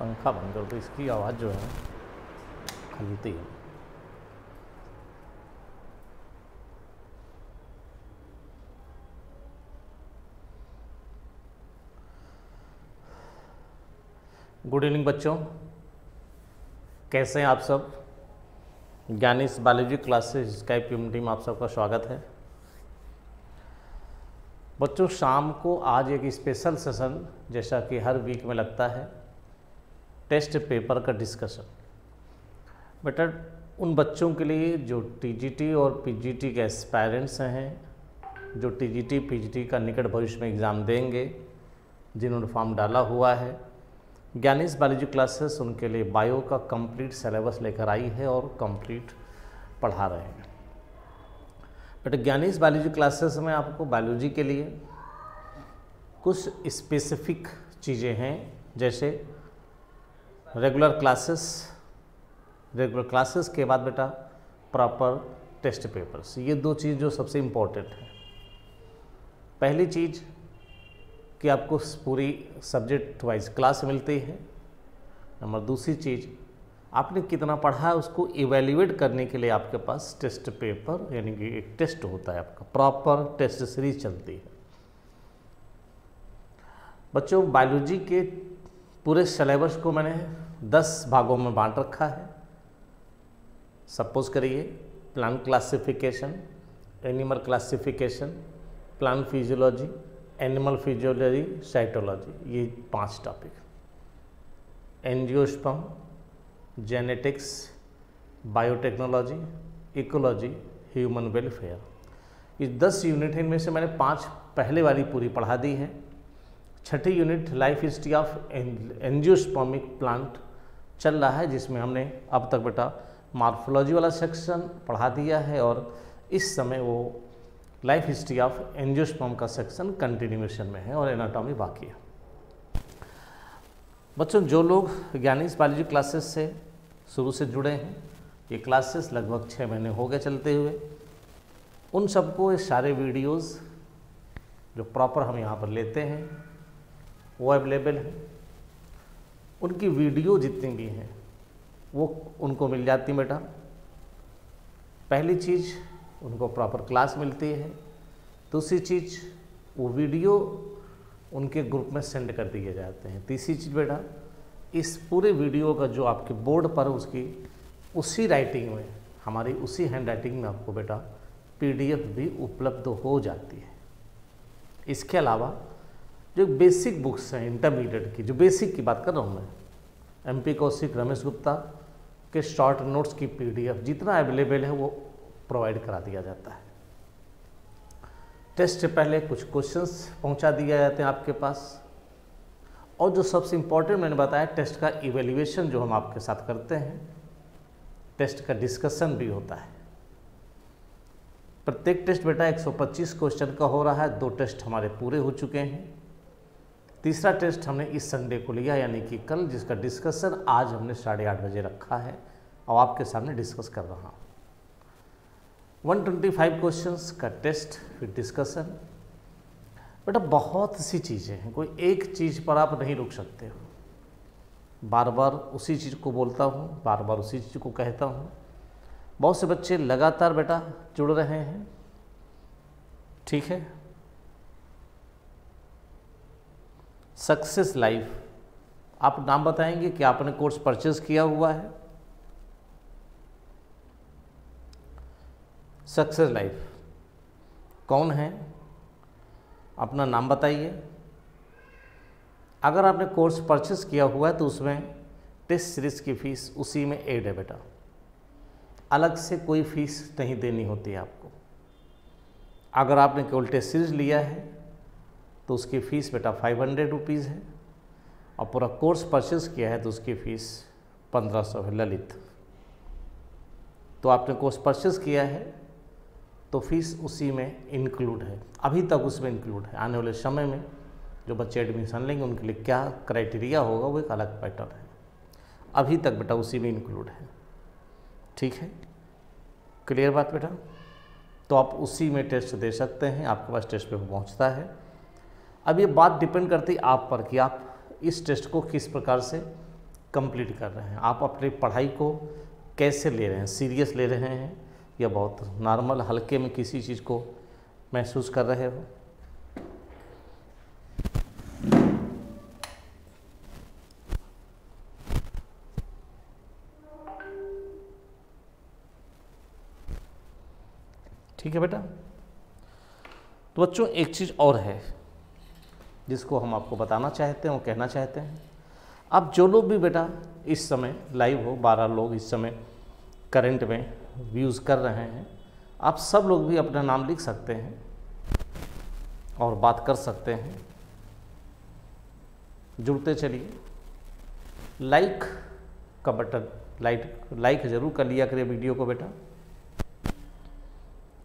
पंखा बंद कर दो इसकी आवाज़ जो है खलती है। गुड इवनिंग बच्चों। कैसे हैं आप सब? ज्ञानीस बायोलॉजी क्लासेस स्काइप टीम आप सबका स्वागत है। बच्चों, शाम को आज एक स्पेशल सेशन जैसा कि हर वीक में लगता है टेस्ट पेपर का डिस्कशन। बेटा, उन बच्चों के लिए जो टीजीटी और पीजीटी के एस्पायरेंट्स हैं, जो टीजीटी, पीजीटी का निकट भविष्य में एग्ज़ाम देंगे, जिन्होंने फॉर्म डाला हुआ है ज्ञानीस बायोलॉजी क्लासेस उनके लिए बायो का कंप्लीट सिलेबस लेकर आई है और कंप्लीट पढ़ा रहे हैं। बट ज्ञानीस बायोलॉजी क्लासेस में आपको बायोलॉजी के लिए कुछ स्पेसिफिक चीज़ें हैं, जैसे रेगुलर क्लासेस रेगुलर क्लासेस के बाद बेटा प्रॉपर टेस्ट पेपर्स ये दो चीज़ जो सबसे इम्पोर्टेंट है। पहली चीज़ कि आपको पूरी सब्जेक्ट वाइज क्लास मिलती है। नंबर दूसरी चीज़, आपने कितना पढ़ा है उसको इवेल्युएट करने के लिए आपके पास टेस्ट पेपर यानी कि एक टेस्ट होता है आपका प्रॉपर टेस्ट सीरीज़ चलती है। बच्चों बायोलॉजी के पूरे सिलेबस को मैंने दस भागों में बांट रखा है। सपोज़ करिए plant classification animal classification plant physiology animal physiology cytology ये पाँच topic angiosperm genetics biotechnology ecology human welfare ये दस यूनिट है इनमें से मैंने पाँच पहले वाली पूरी पढ़ा दी है। छठी unit life history of angiospermic plant चल रहा है, जिसमें हमने अब तक बेटा मार्फोलॉजी वाला सेक्शन पढ़ा दिया है और इस समय वो लाइफ हिस्ट्री ऑफ़ एंजियोस्पर्म का सेक्शन कंटिन्यूएशन में है और एनाटॉमी बाकी है। बच्चों, जो लोग ज्ञानीस बायोलॉजी क्लासेस से शुरू से जुड़े हैं, ये क्लासेस लगभग छः महीने हो गए चलते हुए। उन सबको ये सारे वीडियोस जो प्रॉपर हम यहाँ पर लेते हैं वो अवेलेबल हैं। उनकी वीडियो जितनी भी हैं, वो उनको मिल जाती बेटा। पहली चीज़, उनको प्रॉपर क्लास मिलती है। दूसरी चीज़, वो वीडियो उनके ग्रुप में सेंड कर दिए जाते हैं। तीसरी चीज़ बेटा, इस पूरे वीडियो का जो आपके बोर्ड पर उसकी, उसी राइटिंग में, हमारी उसी हैंड राइटिंग में आपको बेटा पीडीएफ भी उपलब्ध हो जाती है। इसके अलावा जो बेसिक बुक्स हैं इंटरमीडिएट की, जो बेसिक की बात कर रहा हूँ मैं। एम पी कौशिक, रमेश गुप्ता के शॉर्ट नोट्स की पीडीएफ जितना अवेलेबल है वो प्रोवाइड करा दिया जाता है। टेस्ट से पहले कुछ क्वेश्चंस पहुँचा दिए जाते हैं आपके पास। और जो सबसे इम्पोर्टेंट मैंने बताया टेस्ट का इवेल्युएशन जो हम आपके साथ करते हैं टेस्ट का डिस्कशन भी होता है। प्रत्येक टेस्ट बेटा 125 क्वेश्चन का हो रहा है, दो टेस्ट हमारे पूरे हो चुके हैं। तीसरा टेस्ट हमने इस संडे को लिया, यानी कि कल, जिसका डिस्कशन आज हमने साढ़े आठ बजे रखा है। और आपके सामने डिस्कस कर रहा हूँ। 125 क्वेश्चंस का टेस्ट फिर डिस्कशन बेटा, बहुत सी चीज़ें हैं, कोई एक चीज़ पर आप नहीं रुक सकते हो। बार बार उसी चीज़ को बोलता हूँ बार बार उसी चीज़ को कहता हूँ। बहुत से बच्चे लगातार बेटा जुड़ रहे हैं। ठीक है? Success life. आप नाम बताएँगे कि आपने कोर्स परचेज किया हुआ है। Success life. कौन है? अपना नाम बताइए। अगर आपने कोर्स परचेस किया हुआ है तो उसमें टेस्ट सीरीज़ की फ़ीस उसी में एड है बेटा। अलग से कोई फ़ीस नहीं देनी होती आपको। अगर आपने केवल टेस्ट सीरीज़ लिया है तो उसकी फ़ीस बेटा फाइव हंड्रेड रुपीज़ है। और पूरा कोर्स परचेज किया है तो उसकी फ़ीस पंद्रह सौ है, ललित। तो आपने कोर्स परचेज किया है तो फ़ीस उसी में इंक्लूड है। अभी तक उसमें इंक्लूड है। आने वाले समय में जो बच्चे एडमिशन लेंगे, उनके लिए क्या क्राइटेरिया होगा, वो एक अलग पैटर्न है। अभी तक बेटा उसी में इंक्लूड है। ठीक है? क्लियर बात बेटा? तो आप उसी में टेस्ट दे सकते हैं। आपके पास टेस्ट पेपर पहुँचता है। अब ये बात डिपेंड करती है आप पर कि आप इस टेस्ट को किस प्रकार से कंप्लीट कर रहे हैं। आप अपनी पढ़ाई को कैसे ले रहे हैं? सीरियस ले रहे हैं या बहुत नॉर्मल हल्के में किसी चीज़ को महसूस कर रहे हो? ठीक है बेटा? तो बच्चों, एक चीज़ और है। जिसको हम आपको बताना चाहते हैं, वो कहना चाहते हैं। अब जो लोग भी बेटा इस समय लाइव हो, बारह लोग इस समय करंट में व्यूज़ कर रहे हैं, आप सब लोग भी अपना नाम लिख सकते हैं और बात कर सकते हैं। जुड़ते चलिए। लाइक का बटन लाइक लाइक ज़रूर कर लिया करिए वीडियो को बेटा।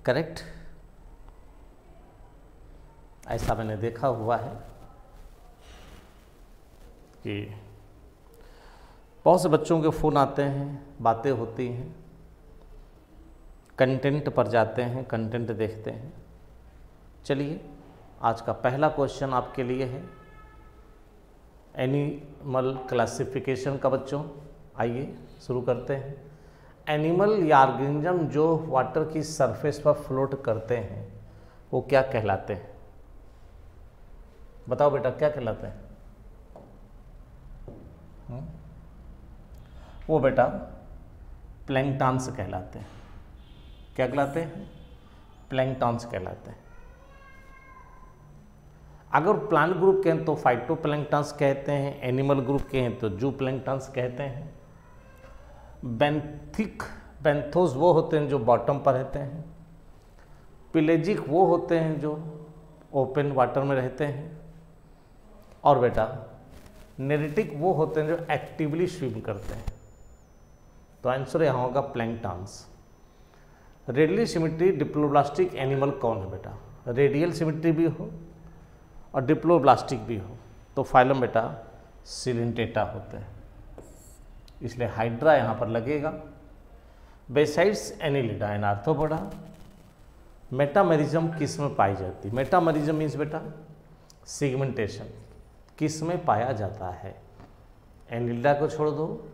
करेक्ट ऐसा मैंने देखा हुआ है कि बहुत से बच्चों के फ़ोन आते हैं, बातें होती हैं, कंटेंट पर जाते हैं, कंटेंट देखते हैं। चलिए, आज का पहला क्वेश्चन आपके लिए है। एनिमल क्लासिफिकेशन का बच्चों, आइए शुरू करते हैं। एनिमल या ऑर्गेनिज्म जो वाटर की सरफेस पर फ्लोट करते हैं, वो क्या कहलाते हैं? बताओ बेटा क्या कहलाते हैं? हुँ? वो बेटा प्लैंगटॉन्स कहलाते हैं। क्या कहलाते हैं? प्लैंगटॉन्स कहलाते हैं। अगर प्लांट ग्रुप के हैं तो फाइटो प्लैंकटॉन्स कहते हैं एनिमल ग्रुप के हैं तो जू प्लैंकटॉन्स कहते हैं। बेंथिक बेंथोस वो होते हैं जो बॉटम पर रहते हैं। पिलेजिक वो होते हैं जो ओपन वाटर में रहते हैं। और बेटा, नेरेटिक वो होते हैं जो एक्टिवली स्विम करते हैं। तो आंसर यहाँ होगा planktons radial symmetry diploblastic animal कौन है बेटा? रेडियल सिमिट्री भी हो और डिप्लोब्लास्टिक भी हो। तो फाइलम बेटा सिलिंटेटा होते हैं। इसलिए हाइड्रा यहाँ पर लगेगा। Besides annelida and arthropoda metamerism किसमें पाई जाती? है मेटामरिज्म मीन्स बेटा सिगमेंटेशन किसमें पाया जाता है? एनिलिडा को छोड़ दो,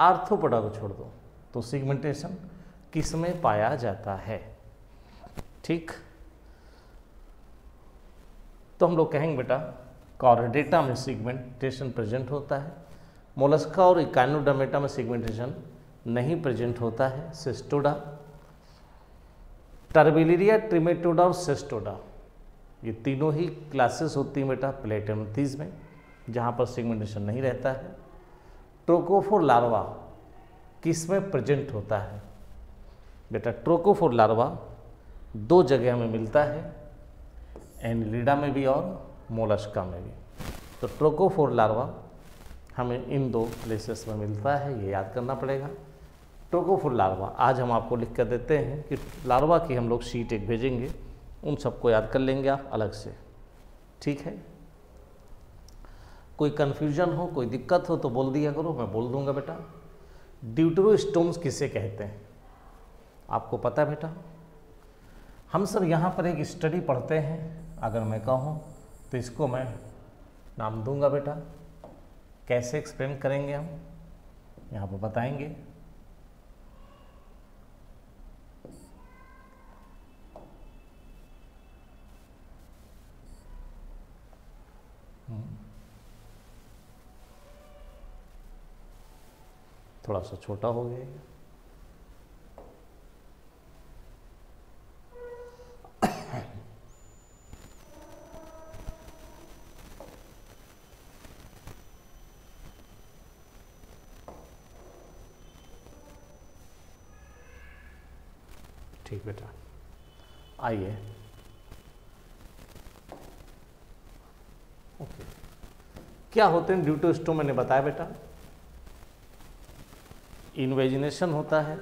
आर्थोपोडा को छोड़ दो। तो सिगमेंटेशन किसमें पाया जाता है? ठीक? तो हम लोग कहेंगे बेटा कॉर्डेटा में सिगमेंटेशन प्रेजेंट होता है। मोलस्का और इकानोडमेटा में सिगमेंटेशन नहीं प्रेजेंट होता है। सिस्टोडा, टर्बिलिरिया, ट्रिमेटोडा और सेस्टोडा। ये तीनों ही क्लासेस होती हैं बेटा प्लेटेमथीज में, जहाँ पर सिगमेंटेशन नहीं रहता है। ट्रोकोफोर लार्वा किसमें प्रेजेंट होता है? बेटा ट्रोकोफोर लार्वा दो जगह में मिलता है एनलिडा में भी और मोलस्का में भी। तो ट्रोकोफोर लार्वा हमें इन दो प्लेसेस में मिलता है, ये याद करना पड़ेगा। टोकोफुल लार्वा आज हम आपको लिख कर देते हैं कि लार्वा की हम लोग शीट एक भेजेंगे। उन सबको याद कर लेंगे आप अलग से। ठीक है? कोई कन्फ्यूज़न हो, कोई दिक्कत हो तो बोल दिया करो, मैं बोल दूँगा बेटा। ड्यूटरोस्टोम्स किसे कहते हैं? आपको पता है बेटा? हम सर यहाँ पर एक स्टडी पढ़ते हैं, अगर मैं कहूँ तो इसको मैं नाम दूँगा बेटा। कैसे एक्सप्लेन करेंगे हम? यहाँ पर बताएँगे। थोड़ा सा छोटा हो गया ठीक बेटा आइए। ओके क्या होते हैं ड्यूटोस्टो मैंने बताया बेटा? इन्वेजिनेशन होता है।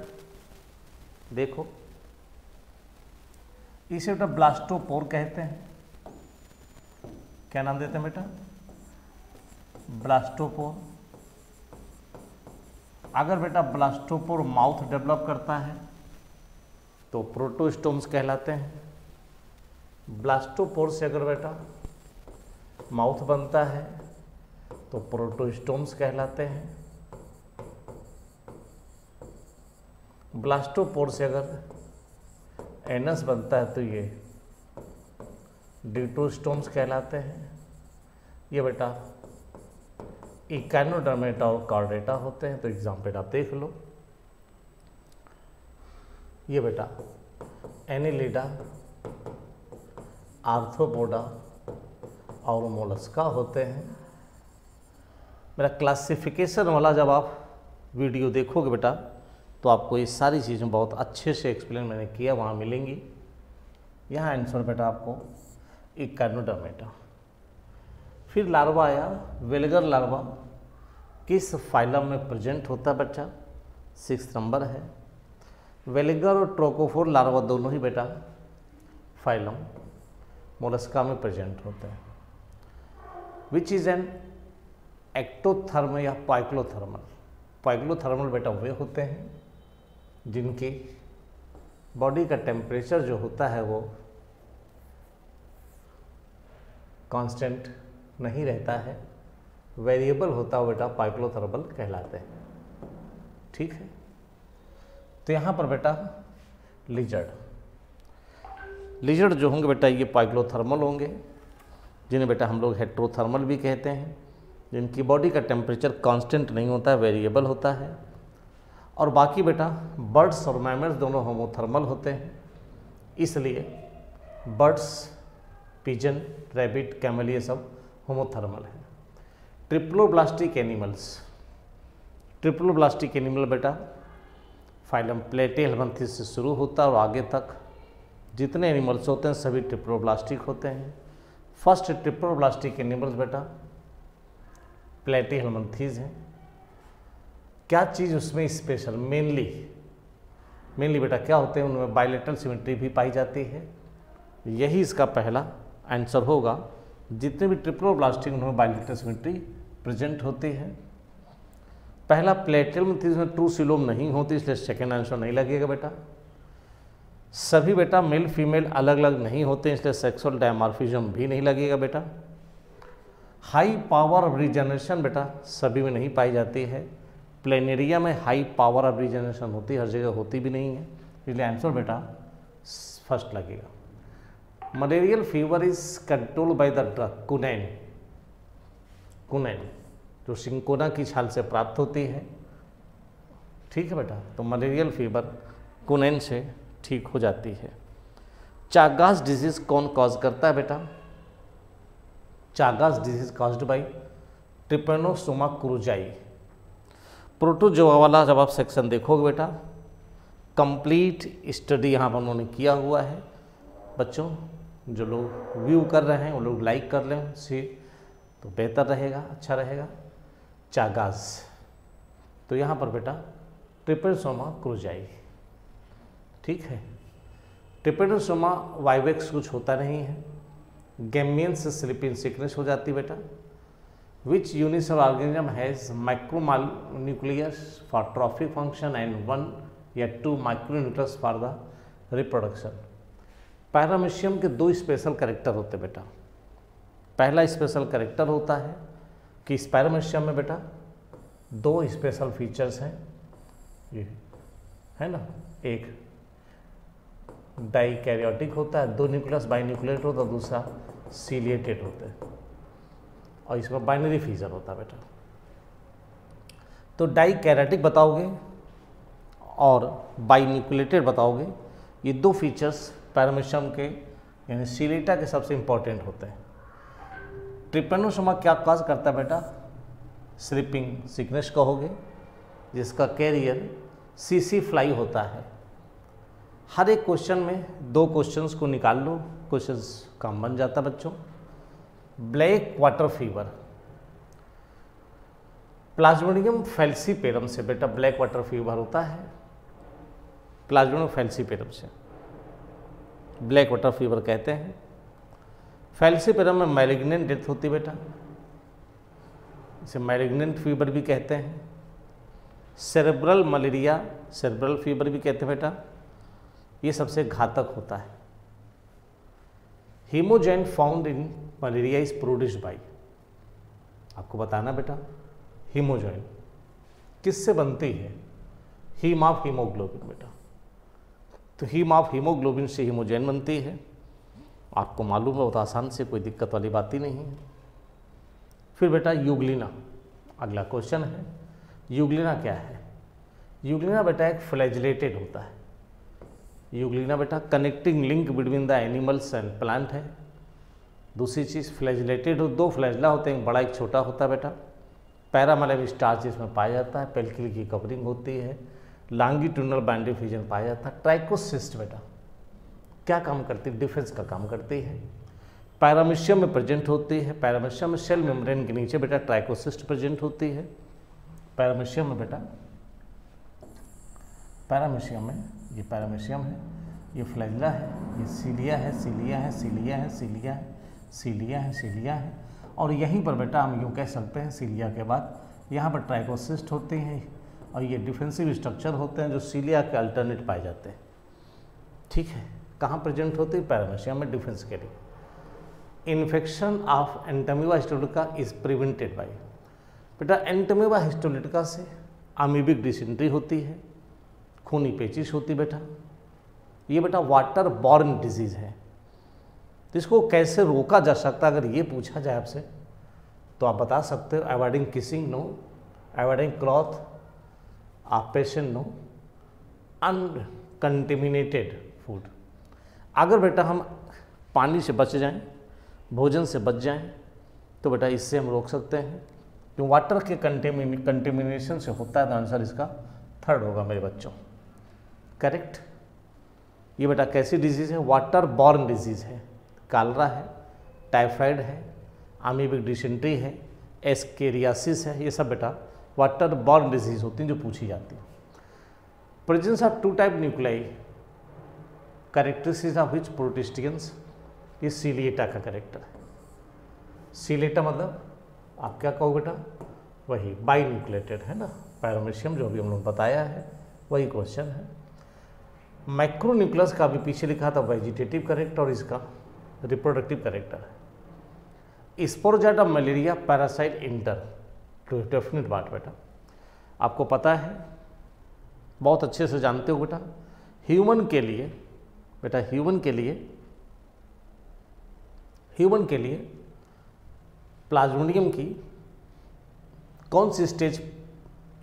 देखो। इसे बेटा ब्लास्टोपोर कहते हैं। क्या नाम देते हैं बेटा? ब्लास्टोपोर अगर बेटा ब्लास्टोपोर माउथ डेवलप करता है तो प्रोटोस्टोम्स कहलाते हैं। ब्लास्टोपोर से अगर बेटा माउथ बनता है तो प्रोटोस्टोम्स कहलाते हैं। ब्लास्टोपोर से अगर एनस बनता है तो ये डिटोस्टोम्स कहलाते हैं। ये बेटा इकानोडर्मेटा और कार्डेटा होते हैं तो एग्ज़ाम्पल आप देख लो। ये बेटा एनिलिडा आर्थ्रोपोडा और मोलस्का होते हैं। मेरा क्लासिफिकेशन वाला जब आप वीडियो देखोगे बेटा तो आपको ये सारी चीज़ें बहुत अच्छे से एक्सप्लेन मैंने किया, वहाँ मिलेंगी। यहाँ आंसर बेटा आपको एक इकानोडर्मेटा फिर लार्वा आया वेलगर लार्वा किस फाइलम में प्रेजेंट होता है बच्चा? सिक्स नंबर है। वेलिगर और ट्रोकोफोर लार्वा दोनों ही बेटा फाइलम मोलस्का में प्रेजेंट होते हैं। विच इज़ एन एक्टोथर्म या पाइक्लोथर्मल पाइक्लोथर्मल बेटा वे होते हैं जिनकी बॉडी का टेम्परेचर जो होता है वो कांस्टेंट नहीं रहता है। वेरिएबल होता है बेटा पाइक्लोथर्मल कहलाते हैं। ठीक है? तो यहाँ पर बेटा लिजर्ड लिजर्ड जो होंगे बेटा ये पाइक्लोथर्मल होंगे। जिन्हें बेटा हम लोग हेट्रोथर्मल भी कहते हैं, जिनकी बॉडी का टेम्परेचर कांस्टेंट नहीं होता है वेरिएबल होता है। और बाकी बेटा बर्ड्स और मैमल्स दोनों होमोथर्मल होते हैं। इसलिए बर्ड्स पिजन रैबिट कैमल ये सब होमोथर्मल है। ट्रिप्लोब्लास्टिक एनिमल्स ट्रिप्लोब्लास्टिक एनिमल बेटा फाइलम प्लेटे हेलमंथी से शुरू होता है और आगे तक जितने एनिमल्स होते हैं, सभी ट्रिप्लोब्लास्टिक होते हैं। फ़र्स्ट ट्रिप्लोब्लास्टिक एनिमल्स बेटा, प्लेटी हेलमंथीज हैं। क्या चीज़ उसमें स्पेशल? मेनली मेनली बेटा क्या होते हैं? उनमें बायोलेटरल सिमेट्री भी पाई जाती है। यही इसका पहला आंसर होगा। जितने भी ट्रिप्लोब्लास्टिक उनमें बायोलेटरल सिमेट्री प्रेजेंट होती है। पहला प्लेटल में ट्रू सिलोम नहीं होती, इसलिए सेकेंड आंसर नहीं लगेगा बेटा। सभी बेटा मेल फीमेल अलग अलग नहीं होते, इसलिए सेक्सुअल डायमार्फिज्म भी नहीं लगेगा बेटा। हाई पावर ऑफ़ रिजनरेशन बेटा सभी में नहीं पाई जाती है। प्लेनेरिया में हाई पावर ऑफ़ रिजनरेशन होती है, हर जगह होती भी नहीं है। इसलिए आंसर बेटा फ़र्स्ट लगेगा। Malarial fever is control by the drug quinine quinine जो सिंकोना की छाल से प्राप्त होती है। ठीक है बेटा तो मलेरियल फीवर कुनैन से ठीक हो जाती है। चागास डिज़ीज़ कौन कॉज करता है बेटा? Chagas disease caused by trypanosoma cruzi protozoa वाला जब आप सेक्शन देखोगे बेटा कंप्लीट स्टडी यहाँ पर उन्होंने किया हुआ है। बच्चों, जो लोग व्यू कर रहे हैं, वो लोग लाइक कर लें सी तो बेहतर रहेगा अच्छा रहेगा। चागाज तो यहाँ पर बेटा ट्रिपेनोसोमा क्रूजाई ठीक है। ट्रिपेनोसोमा वाइवेक्स कुछ होता नहीं है। गैमियन से स्लिपिंग सिकनेस हो जाती बेटा। Which unicell organism has macronucleus for trophic function and one या two micronuclei for the reproduction paramecium के दो स्पेशल करेक्टर होते बेटा। पहला स्पेशल करेक्टर होता है कि स्पायरोमिशियम में बेटा दो स्पेशल फीचर्स हैं। ये है ना? एक डाइकैरियोटिक होता है, दो न्यूक्लियस बाई न्यूक्लिएट होता है, दूसरा सीलिएटेड होता है। और इसमें बाइनरी फीचर होता है बेटा। तो डाइकैरेटिक बताओगे और बाई न्यूक्लिएटेड बताओगे, ये दो फीचर्स पैरामिशम के, यानी सीलेटा के सबसे इंपॉर्टेंट होते हैं। ट्रिपेनोसोमा क्या काज करता है बेटा? स्लीपिंग सिकनेस कहोगे, जिसका कैरियर सीसी फ्लाई होता है। हर एक क्वेश्चन में दो क्वेश्चंस को निकाल लो क्वेश्चंस काम बन जाता बच्चों। Black water fever Plasmodium falciparum से बेटा ब्लैक वाटर फीवर होता है। प्लाज्मोडियम फेल्सीपेरम से। ब्लैक वाटर फीवर कहते हैं। फेल्सीपेरम में मैलिग्नेंट डेथ होती बेटा। इसे मैलिग्नेंट फीवर भी कहते हैं। सेरेब्रल मलेरिया सेरेब्रल फीवर भी कहते हैं बेटा। ये सबसे घातक होता है। Haemozoin found in malaria is produced by आपको बताना बेटा हीमोजॉइन किससे बनती है? हीम ऑफ़ हीमोग्लोबिन बेटा। तो हीम ऑफ़ हीमोग्लोबिन से हीमोजेन बनती है। आपको मालूम है, बहुत आसान से, कोई दिक्कत वाली बात ही नहीं है। फिर बेटा युगलिना अगला क्वेश्चन है। युगलिना क्या है? युगलिना बेटा एक फ्लैजलेटेड होता है। युगलिना बेटा connecting link between the animals and plant है। दूसरी चीज़ फ्लैजलेटेड दो फ्लैजला होते हैं एक बड़ा एक छोटा होता है बेटा। पैरामलेव स्टार्च इसमें पाया जाता है पेल्किल की कवरिंग होती है लांगी लांगीट्यूनल बैंडिफिजन पाया जाता है ट्राइकोसिस्ट बेटा। क्या काम करती है? डिफेंस का काम करती है। पैरामिशियम में प्रेजेंट होती है पैरामिशियम में सेल मेम्ब्रेन के नीचे बेटा ट्राइकोसिस्ट प्रेजेंट होती है। पैरामिशियम में बेटा पैरामिशियम में ये पैरामेशियम है, ये फ्लैजला है, ये सीलिया है सीलिया है सीलिया है सीलिया है सीलिया है सीलिया है। और यहीं पर बेटा हम यूँ कह सकते हैं सीलिया के बाद यहाँ पर ट्राइकोसिस्ट होते हैं और ये डिफेंसिव स्ट्रक्चर होते हैं जो सीलिया के अल्टरनेट पाए जाते हैं। ठीक है, कहाँ प्रेजेंट होते है? पैरामेशियम में डिफेंस के लिए। Infection of Entamoeba histolytica is prevented by बेटा एंटमीवा हिस्टोलिटिका से अमीबिक डिसेंट्री होती है खूनी पेचिश होती बेटा। ये बेटा वाटर बॉर्न डिज़ीज़ है। तो इसको कैसे रोका जा सकता अगर ये पूछा जाए आपसे तो आप बता सकते हो, avoiding kissing no, avoiding cloth आप पेशेंट नो, अनकंटेमिनेटेड फ़ूड। अगर बेटा हम पानी से बच जाएँ, भोजन से बच जाएँ तो बेटा इससे हम रोक सकते हैं। जो वाटर के कंटेमिनेशन से होता है तो आंसर इसका थर्ड होगा मेरे बच्चों। करेक्ट? ये बेटा कैसी डिज़ीज़ है? वाटर बॉर्न डिज़ीज़ है। कालरा है टाइफाइड है आमीबिक डिसेंट्री है एस्केरियासिस है, ये सब बेटा वाटर बॉर्न डिज़ीज़ होती हैं जो पूछी जाती है। Presence of two type nuclei characteristics of which protistans ये सीलिएटा का करेक्टर है। सीलेटा मतलब आप क्या कहो बेटा? वही बाई न्यूक्लेटेड है ना? पैरोमेशियम जो अभी हम लोग बताया है, वही क्वेश्चन है। माइक्रोन्यूक्लस का भी पीछे लिखा था वेजिटेटिव करेक्ट और इसका रिप्रोडक्टिव करेक्टर है। Sporozoite of malaria parasite enter to definite बात बेटा। आपको पता है, बहुत अच्छे से जानते हो बेटा ह्यूमन के लिए, बेटा ह्यूमन के लिए ह्यूमन के लिए प्लाज्मोडियम की कौन सी स्टेज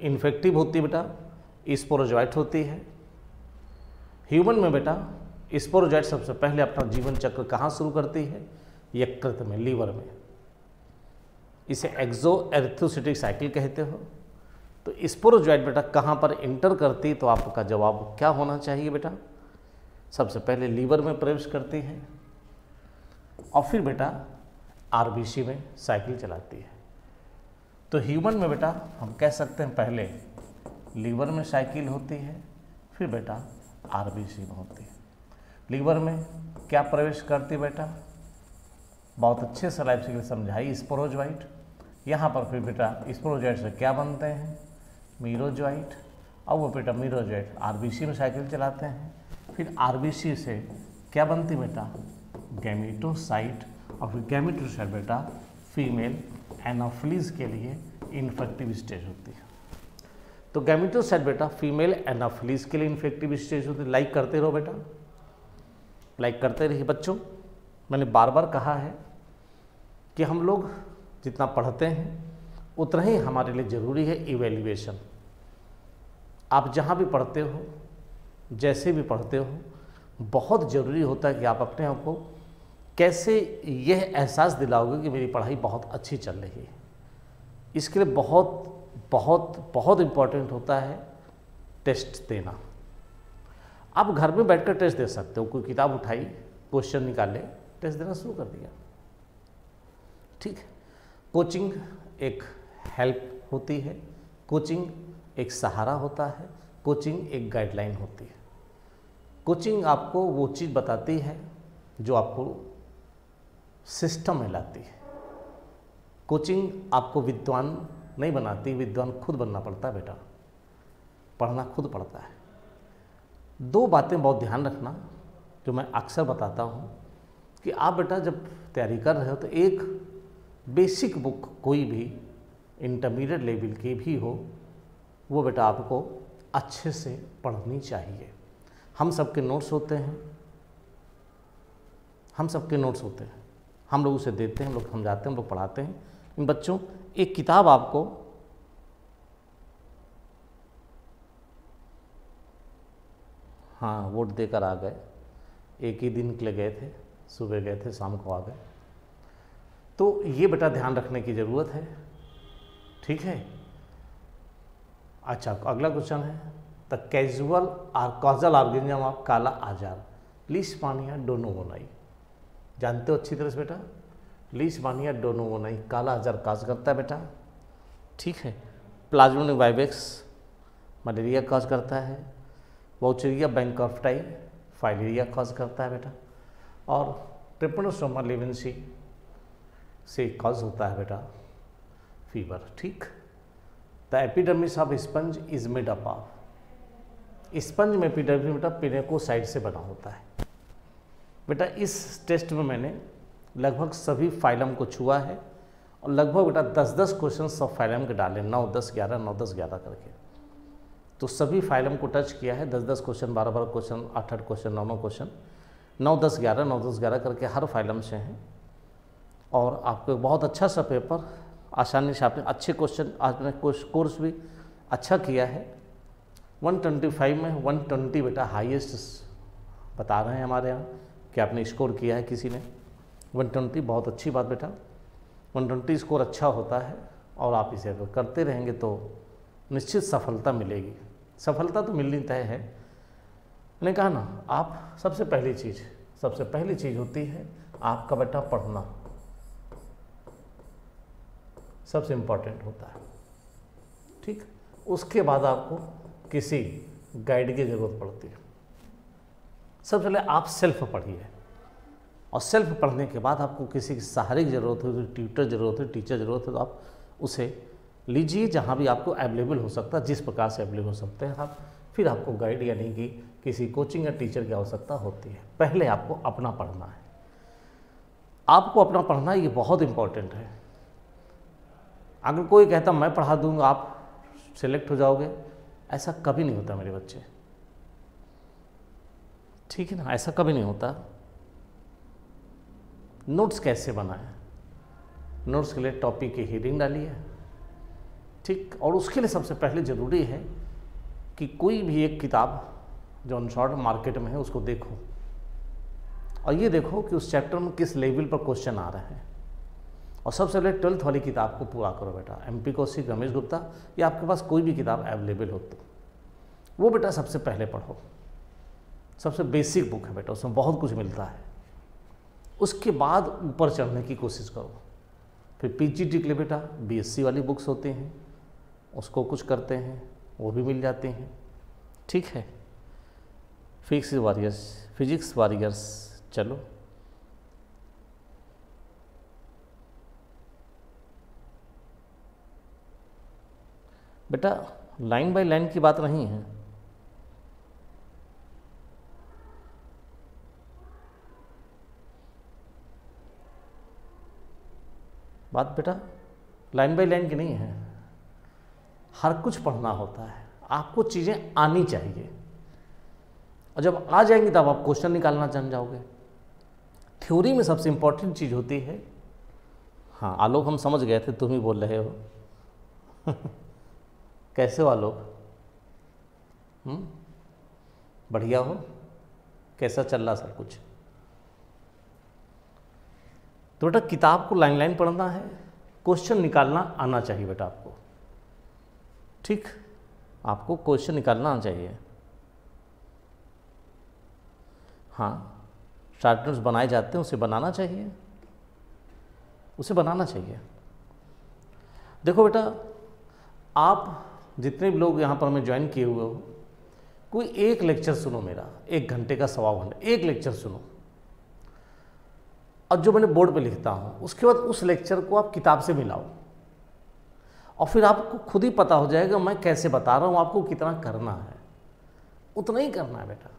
इन्फेक्टिव होती है बेटा? स्पोरोजॉइट होती है। ह्यूमन में बेटा स्पोरोजाइट सबसे पहले अपना जीवन चक्र कहाँ शुरू करती है? यकृत में, लीवर में। इसे एक्जो एर्थोसिटिक साइकिल कहते हो। तो स्पोरोजॉइट बेटा, कहाँ पर इंटर करती तो आपका जवाब क्या होना चाहिए बेटा? सबसे पहले लीवर में प्रवेश करती है। और फिर बेटा आरबीसी में साइकिल चलाती है। तो ह्यूमन में बेटा, हम कह सकते हैं पहले, लीवर में साइकिल होती है, फिर बेटा आरबीसी में होती है। लीवर में क्या प्रवेश करती बेटा? बहुत अच्छे से लाइफ साइकिल समझाई स्पोरोजवाइट यहाँ पर फिर बेटा स्पोरोजवाइट से क्या बनते हैं? मीरोजवाइट और वो बेटा मीरोजवाइट आरबीसी में साइकिल चलाते हैं। फिर आरबीसी से क्या बनती बेटा? गैमिटोसाइट और फिर गैमिटोसाइट बेटा फीमेल एनाफ्लीज के लिए इन्फेक्टिव स्टेज होती है। तो गैमिटोसाइट बेटा फीमेल एनाफ्लीज के लिए इन्फेक्टिव स्टेज होती है। लाइक करते रहो बेटा। लाइक करते रहिए बच्चों। मैंने बार बार कहा है कि हम लोग जितना पढ़ते हैं, उतना ही हमारे लिए ज़रूरी है इवेल्युएशन आप जहाँ भी पढ़ते हो, जैसे भी पढ़ते हो, बहुत ज़रूरी होता है कि आप अपने आप को कैसे यह एहसास दिलाओगे कि मेरी पढ़ाई बहुत अच्छी चल रही है। इसके लिए बहुत बहुत बहुत इंपॉर्टेंट होता है टेस्ट देना। आप घर में बैठकर टेस्ट दे सकते हो, कोई किताब उठाई क्वेश्चन निकाले टेस्ट देना शुरू कर दिया। ठीक है। कोचिंग एक हेल्प होती है। कोचिंग एक सहारा होता है। कोचिंग एक गाइडलाइन होती है। कोचिंग आपको वो चीज़ बताती है जो आपको सिस्टम में लाती है। कोचिंग आपको विद्वान नहीं बनाती, विद्वान खुद बनना पड़ता है बेटा। पढ़ना खुद पड़ता है। दो बातें बहुत ध्यान रखना, जो मैं अक्सर बताता हूँ, कि आप बेटा जब तैयारी कर रहे हो तो एक बेसिक बुक कोई भी इंटरमीडिएट लेवल की भी हो, वो बेटा आपको अच्छे से पढ़नी चाहिए। हम सबके नोट्स होते हैं। हम सबके नोट्स होते हैं। हम लोग उसे देते हैं, हम लोग समझाते हैं, हम लोग पढ़ाते हैं। इन बच्चों एक किताब आपको हाँ वोट देकर आ गए। एक ही दिन के लिए गए थे, सुबह गए थे, शाम को आ गए। तो ये बेटा ध्यान रखने की ज़रूरत है। ठीक है? अच्छा अगला क्वेश्चन है। The casual or causal organism of kala azar lease पानिया डोनोवोनाई जानते हो अच्छी तरह से बेटा? लीस वो नहीं। काला आजार काज करता है बेटा। ठीक है। प्लाज्मोनिक वाइवेक्स मलेरिया काज करता है। वाउचरिया बैंकॉफ्टाई फाइलेरिया कॉज करता है बेटा। और ट्रिपनोसोमा लिवेंसी से कॉज होता है बेटा। फीवर, ठीक। The epidermis of sponge is made up of. Sponge में एपिडर्मिस बेटा पिनेको साइड से बना होता है। बेटा इस टेस्ट में मैंने लगभग सभी फाइलम को छुआ है और लगभग बेटा दस दस क्वेश्चन सब फाइलम के डाले नौ, दस, ग्यारह, नौ, दस, ग्यारह करके। तो सभी फाइलम को टच किया है दस दस क्वेश्चन बारह बारह क्वेश्चन आठ आठ क्वेश्चन नौ नौ क्वेश्चन नौ दस, ग्यारह, नौ, दस, ग्यारह करके हर फाइलम से हैं। और आपको बहुत अच्छा सा पेपर आसानी से आपने अच्छे क्वेश्चन आपने कोर्स भी अच्छा किया है। 125 में 120 बेटा हाईएस्ट बता रहे हैं हमारे यहाँ कि आपने स्कोर किया है किसी ने। 120 बहुत अच्छी बात बेटा। 120 स्कोर अच्छा होता है और आप इसे अगर करते रहेंगे तो निश्चित सफलता मिलेगी। सफलता तो मिलनी तय है। मैंने कहा ना, आप सबसे पहली चीज़, सबसे पहली चीज़ होती है आपका बेटा पढ़ना। सबसे इंपॉर्टेंट होता है। ठीक? उसके बाद आपको किसी गाइड की ज़रूरत पड़ती है। सबसे पहले आप सेल्फ पढ़िए। और सेल्फ पढ़ने के बाद आपको किसी की सहारे की ज़रूरत हो ट्यूटर ज़रूरत हो, टीचर ज़रूरत है तो आप उसे लीजिए जहाँ भी आपको अवेलेबल हो सकता है जिस प्रकार से अवेलेबल हो सकते हैं आप। फिर आपको गाइड यानी कि किसी कोचिंग या टीचर की आवश्यकता होती है। पहले आपको अपना पढ़ना है। आपको अपना पढ़ना ये बहुत इम्पोर्टेंट है। अगर कोई कहता, मैं पढ़ा दूँगा, आप सेलेक्ट हो जाओगे, ऐसा कभी नहीं होता मेरे बच्चे। ठीक है ना? ऐसा कभी नहीं होता। नोट्स कैसे बनाए? नोट्स के लिए टॉपिक की हीडिंग डालिए। ठीक, और उसके लिए सबसे पहले ज़रूरी है कि कोई भी एक किताब जो शॉर्ट मार्केट में है, उसको देखो। और ये देखो कि उस चैप्टर में किस लेवल पर क्वेश्चन आ रहे हैं। और सबसे पहले ट्वेल्थ वाली किताब को पूरा करो बेटा। एम पी कौशिक, रमेश गुप्ता, या आपके पास कोई भी किताब अवेलेबल हो तो। वो बेटा सबसे पहले पढ़ो। सबसे बेसिक बुक है बेटा, उसमें बहुत कुछ मिलता है। उसके बाद ऊपर चढ़ने की कोशिश करो। फिर पीजीटी के लिए बेटा बीएससी वाली बुक्स होती हैं, उसको कुछ करते हैं, वो भी मिल जाते हैं। ठीक है? फिजिक्स वॉरियर्स फिजिक्स वॉरियर्स चलो। बेटा लाइन बाय लाइन की बात नहीं है। बात बेटा, लाइन बाय लाइन की नहीं है। हर कुछ पढ़ना होता है। आपको चीज़ें आनी चाहिए। और जब आ जाएँगी तब आप क्वेश्चन निकालना जान जाओगे। थ्योरी में सबसे इंपॉर्टेंट चीज़ होती है हाँ आलोक, हम समझ गए थे, तुम ही बोल रहे हो। कैसे हो आलोक? हम्म? बढ़िया हो? कैसा चल रहा सब कुछ? तो बेटा, किताब को लाइन लाइन पढ़ना है। क्वेश्चन निकालना आना चाहिए बेटा आपको। ठीक? आपको क्वेश्चन निकालना आना चाहिए। हाँ शार्ट नोट्स बनाए जाते हैं, उसे बनाना चाहिए। उसे बनाना चाहिए। देखो बेटा, आप जितने भी लोग यहाँ पर हमें ज्वाइन किए हुए हो, कोई एक लेक्चर सुनो मेरा, एक घंटे का, सवा घंटा, एक लेक्चर सुनो। और जो मैंने बोर्ड पे लिखता हूँ उसके बाद उस लेक्चर को आप किताब से मिलाओ और फिर आपको खुद ही पता हो जाएगा मैं कैसे बता रहा हूँ आपको कितना करना है। उतना ही करना है बेटा।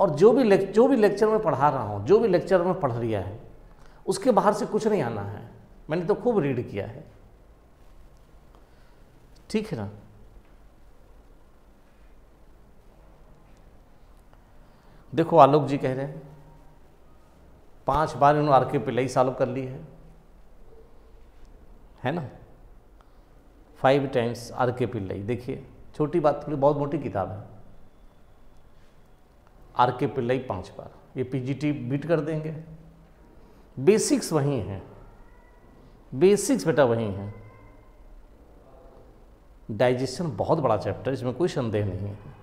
और जो भी लेक, जो भी लेक्चर में पढ़ा रहा हूँ जो भी लेक्चर में पढ़ लिया है उसके बाहर से कुछ नहीं आना है। मैंने तो खूब रीड किया है। ठीक है ना? देखो आलोक जी कह रहे हैं पाँच बार इन्होंने आर के पिल्लई सॉल्व कर ली है। है ना? फाइव टाइम्स आर के पिल्लई देखिए, छोटी बात थोड़ी, बहुत मोटी किताब है। आर के पिल्लई पाँच बार। ये पीजीटी बीट कर देंगे। बेसिक्स वही हैं। बेसिक्स बेटा वही हैं। डाइजेशन बहुत बड़ा चैप्टर इसमें कोई संदेह नहीं है।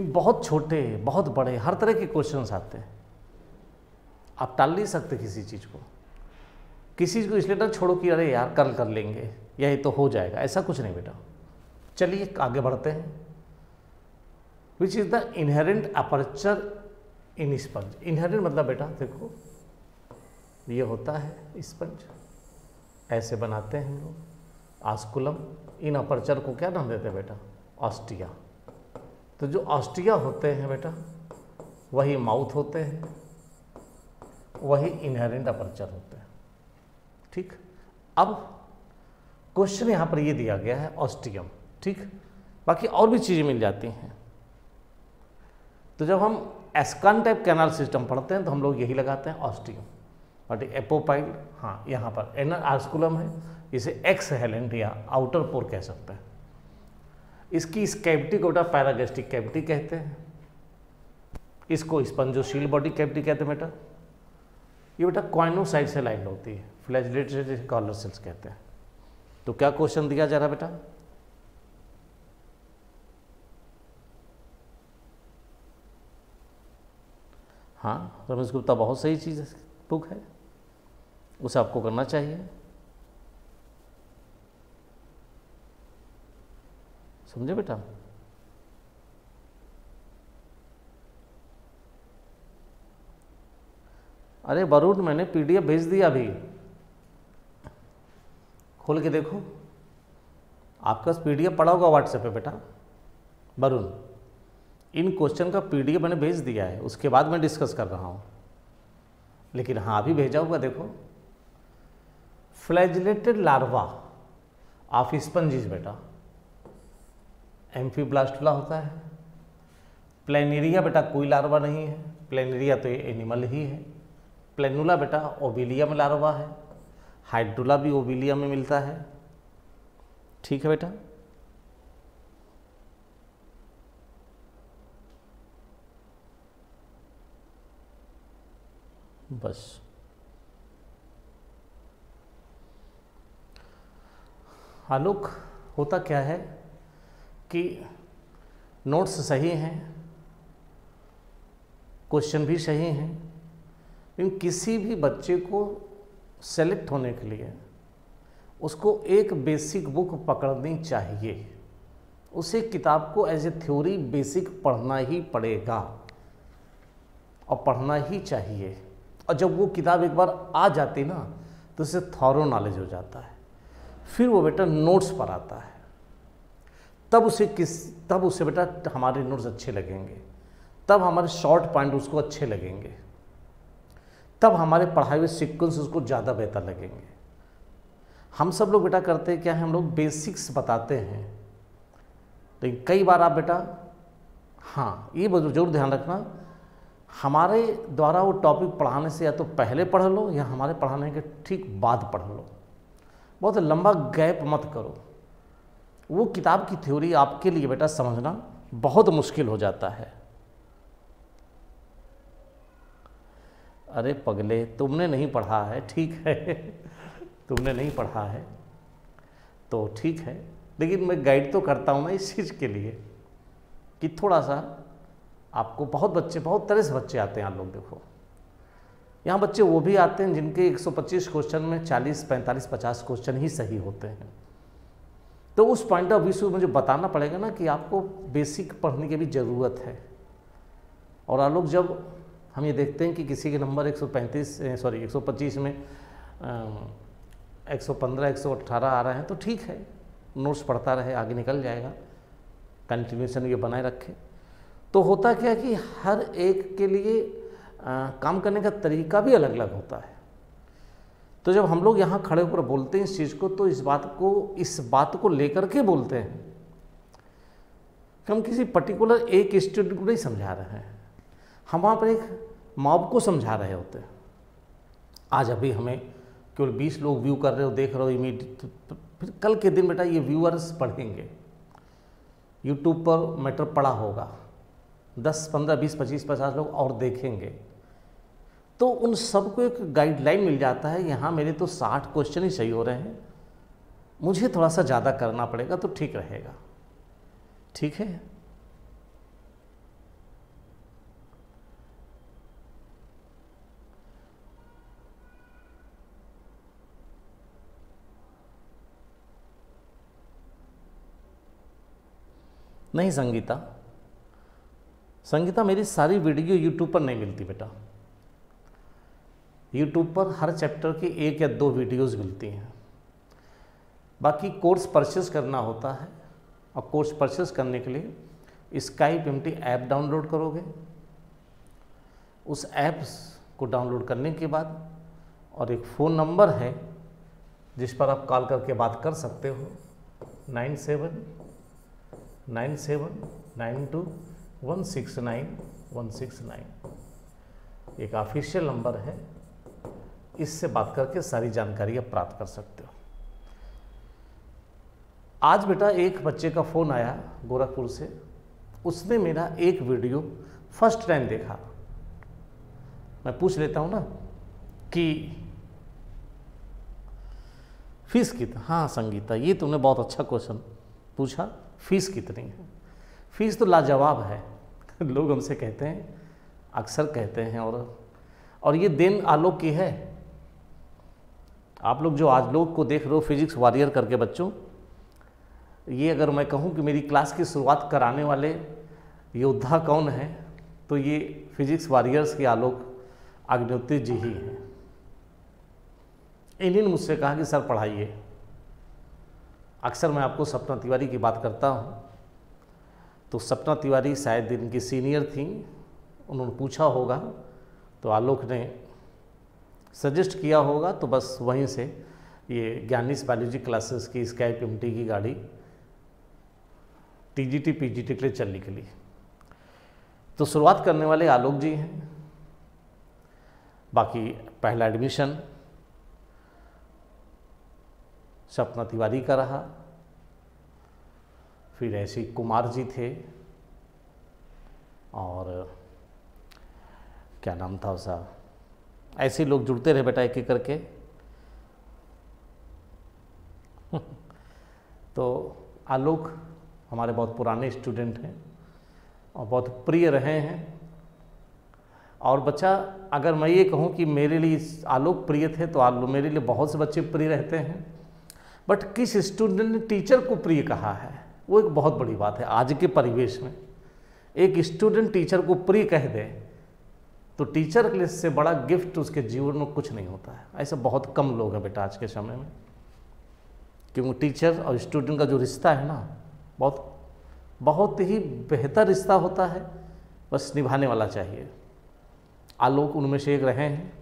बहुत छोटे, बहुत बड़े, हर तरह के क्वेश्चंस आते हैं। आप टाल नहीं सकते किसी चीज़ को। किसी चीज़ को इसलिए ना छोड़ो कि अरे यार, कल कर लेंगे, या ये तो हो जाएगा, ऐसा कुछ नहीं बेटा। चलिए, आगे बढ़ते हैं। Which is the inhalant aperture in sponge inhalant मतलब बेटा, देखो, ये होता है स्पंज ऐसे बनाते हैं हम लोग। आस्कुलम इन अपर्चर को क्या नाम देते हैं बेटा? ऑस्टिया तो जो ऑस्टिया होते हैं बेटा, वही माउथ होते हैं, वही इनहेरेंट अपर्चर होते हैं। ठीक? अब क्वेश्चन यहाँ पर ये दिया गया है ऑस्टियम ठीक? बाकी और भी चीज़ें मिल जाती हैं। तो जब हम एस्कान टाइप कैनाल सिस्टम पढ़ते हैं तो हम लोग यही लगाते हैं ऑस्टियम बट एपोपाइल हाँ यहाँ पर एनर आर्स्कुलम है। इसे एक्स हेलेंट या आउटर पोर कह सकते हैं। इसकी इस को बेटा पैरागेस्टिक कैविटी कहते हैं। इसको स्पंजोशील बॉडी कैविटी कहते हैं बेटा। ये बेटा क्वाइनोसाइड से लाइन होती है फ्लैजलेटेड कॉलर सेल्स कहते हैं। तो क्या क्वेश्चन दिया जा रहा बेटा? हाँ रमेश गुप्ता, बहुत सही चीज़ बुक है। उसे आपको करना चाहिए। समझे बेटा? अरे वरुण मैंने पीडीएफ भेज दिया अभी। खोल के देखो। आपका पीडीएफ पड़ा होगा व्हाट्सएप पे बेटा। वरुण इन क्वेश्चन का पीडीएफ मैंने भेज दिया है, उसके बाद मैं डिस्कस कर रहा हूँ। लेकिन हाँ अभी भेजा हुआ देखो। फ्लैजलेटेड लार्वा ऑफ़ स्पंजीज बेटा। एम्फीब्लास्टुला होता है। प्लेनेरिया बेटा कोई लार्वा नहीं है। प्लेनेरिया तो ये एनिमल ही है। प्लेनुला बेटा ओबिलिया में लार्वा है। हाइड्रोला भी ओबिलिया में मिलता है। ठीक है बेटा? बस। आलोक, होता क्या है? कि नोट्स सही हैं, क्वेश्चन भी सही हैं, लेकिन किसी भी बच्चे को सेलेक्ट होने के लिए उसको एक बेसिक बुक पकड़नी चाहिए। उसे किताब को एज ए थ्योरी बेसिक पढ़ना ही पड़ेगा और पढ़ना ही चाहिए। और जब वो किताब एक बार आ जाती ना तो उसे थॉरो नॉलेज हो जाता है। फिर वो बेटा नोट्स पर आता है। तब उसे किस, तब उसे बेटा हमारे नोट्स अच्छे लगेंगे। तब हमारे शॉर्ट पॉइंट उसको अच्छे लगेंगे। तब हमारे पढ़ाई हुए सिक्वेंस उसको ज़्यादा बेहतर लगेंगे। हम सब लोग बेटा करते हैं, क्या है हम लोग बेसिक्स बताते हैं? लेकिन तो कई बार आप बेटा हाँ ये ज़रूर ध्यान रखना, हमारे द्वारा वो टॉपिक पढ़ाने से या तो पहले पढ़ लो या हमारे पढ़ाने के ठीक बाद पढ़ लो। बहुत लंबा गैप मत करो। वो किताब की थ्योरी आपके लिए बेटा समझना बहुत मुश्किल हो जाता है। अरे पगले तुमने नहीं पढ़ा है ठीक है। तुमने नहीं पढ़ा है तो ठीक है। लेकिन मैं गाइड तो करता हूँ ना इस चीज़ के लिए कि थोड़ा सा आपको बहुत बच्चे बहुत तरह से बच्चे आते हैं आप लोग देखो। यहाँ बच्चे वो भी आते हैं जिनके 125 क्वेश्चन में 40, 45, 50 क्वेश्चन ही सही होते हैं। तो उस पॉइंट ऑफ़ व्यू से मुझे बताना पड़ेगा ना कि आपको बेसिक पढ़ने की भी ज़रूरत है। और आप लोग जब हम ये देखते हैं कि किसी के नंबर 135 सॉरी 125 में एक सौ पंद्रह एक सौ अट्ठारह आ रहे हैं तो ठीक है। नोट्स पढ़ता रहे आगे निकल जाएगा। कंटिन्यूशन ये बनाए रखे। तो होता क्या कि हर एक के लिए आ, काम करने का तरीका भी अलग अलग होता है। तो जब हम लोग यहाँ खड़े होकर बोलते हैं इस चीज़ को तो इस बात को इस बात को लेकर के बोलते हैं। कि हम किसी पर्टिकुलर एक स्टूडेंट को नहीं समझा रहे हैं। हम वहाँ पर एक मॉब को समझा रहे होते हैं। आज अभी हमें केवल 20 लोग व्यू कर रहे हो देख रहे हो इमीडिएट तो फिर कल के दिन बेटा ये व्यूअर्स पढ़ेंगे यूट्यूब पर मैटर पड़ा होगा। 10, 15, 20, 25, 50 लोग और देखेंगे। तो उन सबको एक गाइडलाइन मिल जाता है यहाँ मेरे तो 60 क्वेश्चन ही सही हो रहे हैं। मुझे थोड़ा सा ज़्यादा करना पड़ेगा तो ठीक रहेगा। ठीक है? नहीं, संगीता। संगीता, मेरी सारी वीडियो यूट्यूब पर नहीं मिलती बेटा। यूट्यूब पर हर चैप्टर की एक या दो वीडियोस मिलती हैं। बाकी कोर्स परचेस करना होता है और कोर्स परचेस करने के लिए स्काई एम ऐप डाउनलोड करोगे। उस ऐप को डाउनलोड करने के बाद और एक फ़ोन नंबर है जिस पर आप कॉल करके बात कर सकते हो। Nine seven nine seven, nine two, one six nine, one six nine. एक ऑफिशियल नंबर है। इससे बात करके सारी जानकारी आप प्राप्त कर सकते हो। आज बेटा एक बच्चे का फ़ोन आया गोरखपुर से। उसने मेरा एक वीडियो फ़र्स्ट टाइम देखा। मैं पूछ लेता हूँ ना कि फ़ीस कितना हाँ संगीता, ये तुमने बहुत अच्छा क्वेश्चन पूछा, फ़ीस कितनी है? फ़ीस तो लाजवाब है। लोग हमसे कहते हैं, अक्सर कहते हैं और और ये दिन आलोक की है। आप लोग जो आज लोग को देख रहे हो फिजिक्स वॉरियर करके बच्चों, ये अगर मैं कहूँ कि मेरी क्लास की शुरुआत कराने वाले योद्धा कौन है तो ये फिजिक्स वॉरियर्स के आलोक अग्निहोत्री जी ही हैं। इन्हीं ने मुझसे कहा कि, सर, पढ़ाइए। अक्सर मैं आपको सपना तिवारी की बात करता हूँ तो सपना तिवारी शायद इनकी सीनियर थी, उन्होंने पूछा होगा तो आलोक ने सजेस्ट किया होगा तो बस वहीं से ये ज्ञानीस बायोलॉजी क्लासेस की स्काई एम की गाड़ी टीजीटी पीजीटी के लिए चल निकली तो शुरुआत करने वाले आलोक जी हैं। बाकी पहला एडमिशन सपना तिवारी का रहा। फिर ऐसे कुमार जी थे और क्या नाम था उसका ऐसे लोग जुड़ते रहे बेटा एक एक करके। तो आलोक हमारे बहुत पुराने स्टूडेंट हैं और बहुत प्रिय रहे हैं। और बच्चा, अगर मैं ये कहूँ कि मेरे लिए आलोक प्रिय थे तो आलोक मेरे लिए बहुत से बच्चे प्रिय रहते हैं। बट किस स्टूडेंट ने टीचर को प्रिय कहा है? वो एक बहुत बड़ी बात है आज के परिवेश में। एक स्टूडेंट टीचर को प्रिय कह दे तो टीचर के लिए से बड़ा गिफ्ट उसके जीवन में कुछ नहीं होता है। ऐसे बहुत कम लोग हैं बेटा आज के समय में। क्योंकि टीचर और स्टूडेंट का जो रिश्ता है ना, बहुत बहुत ही बेहतर रिश्ता होता है, बस निभाने वाला चाहिए। आलोक उनमें से एक रहे हैं,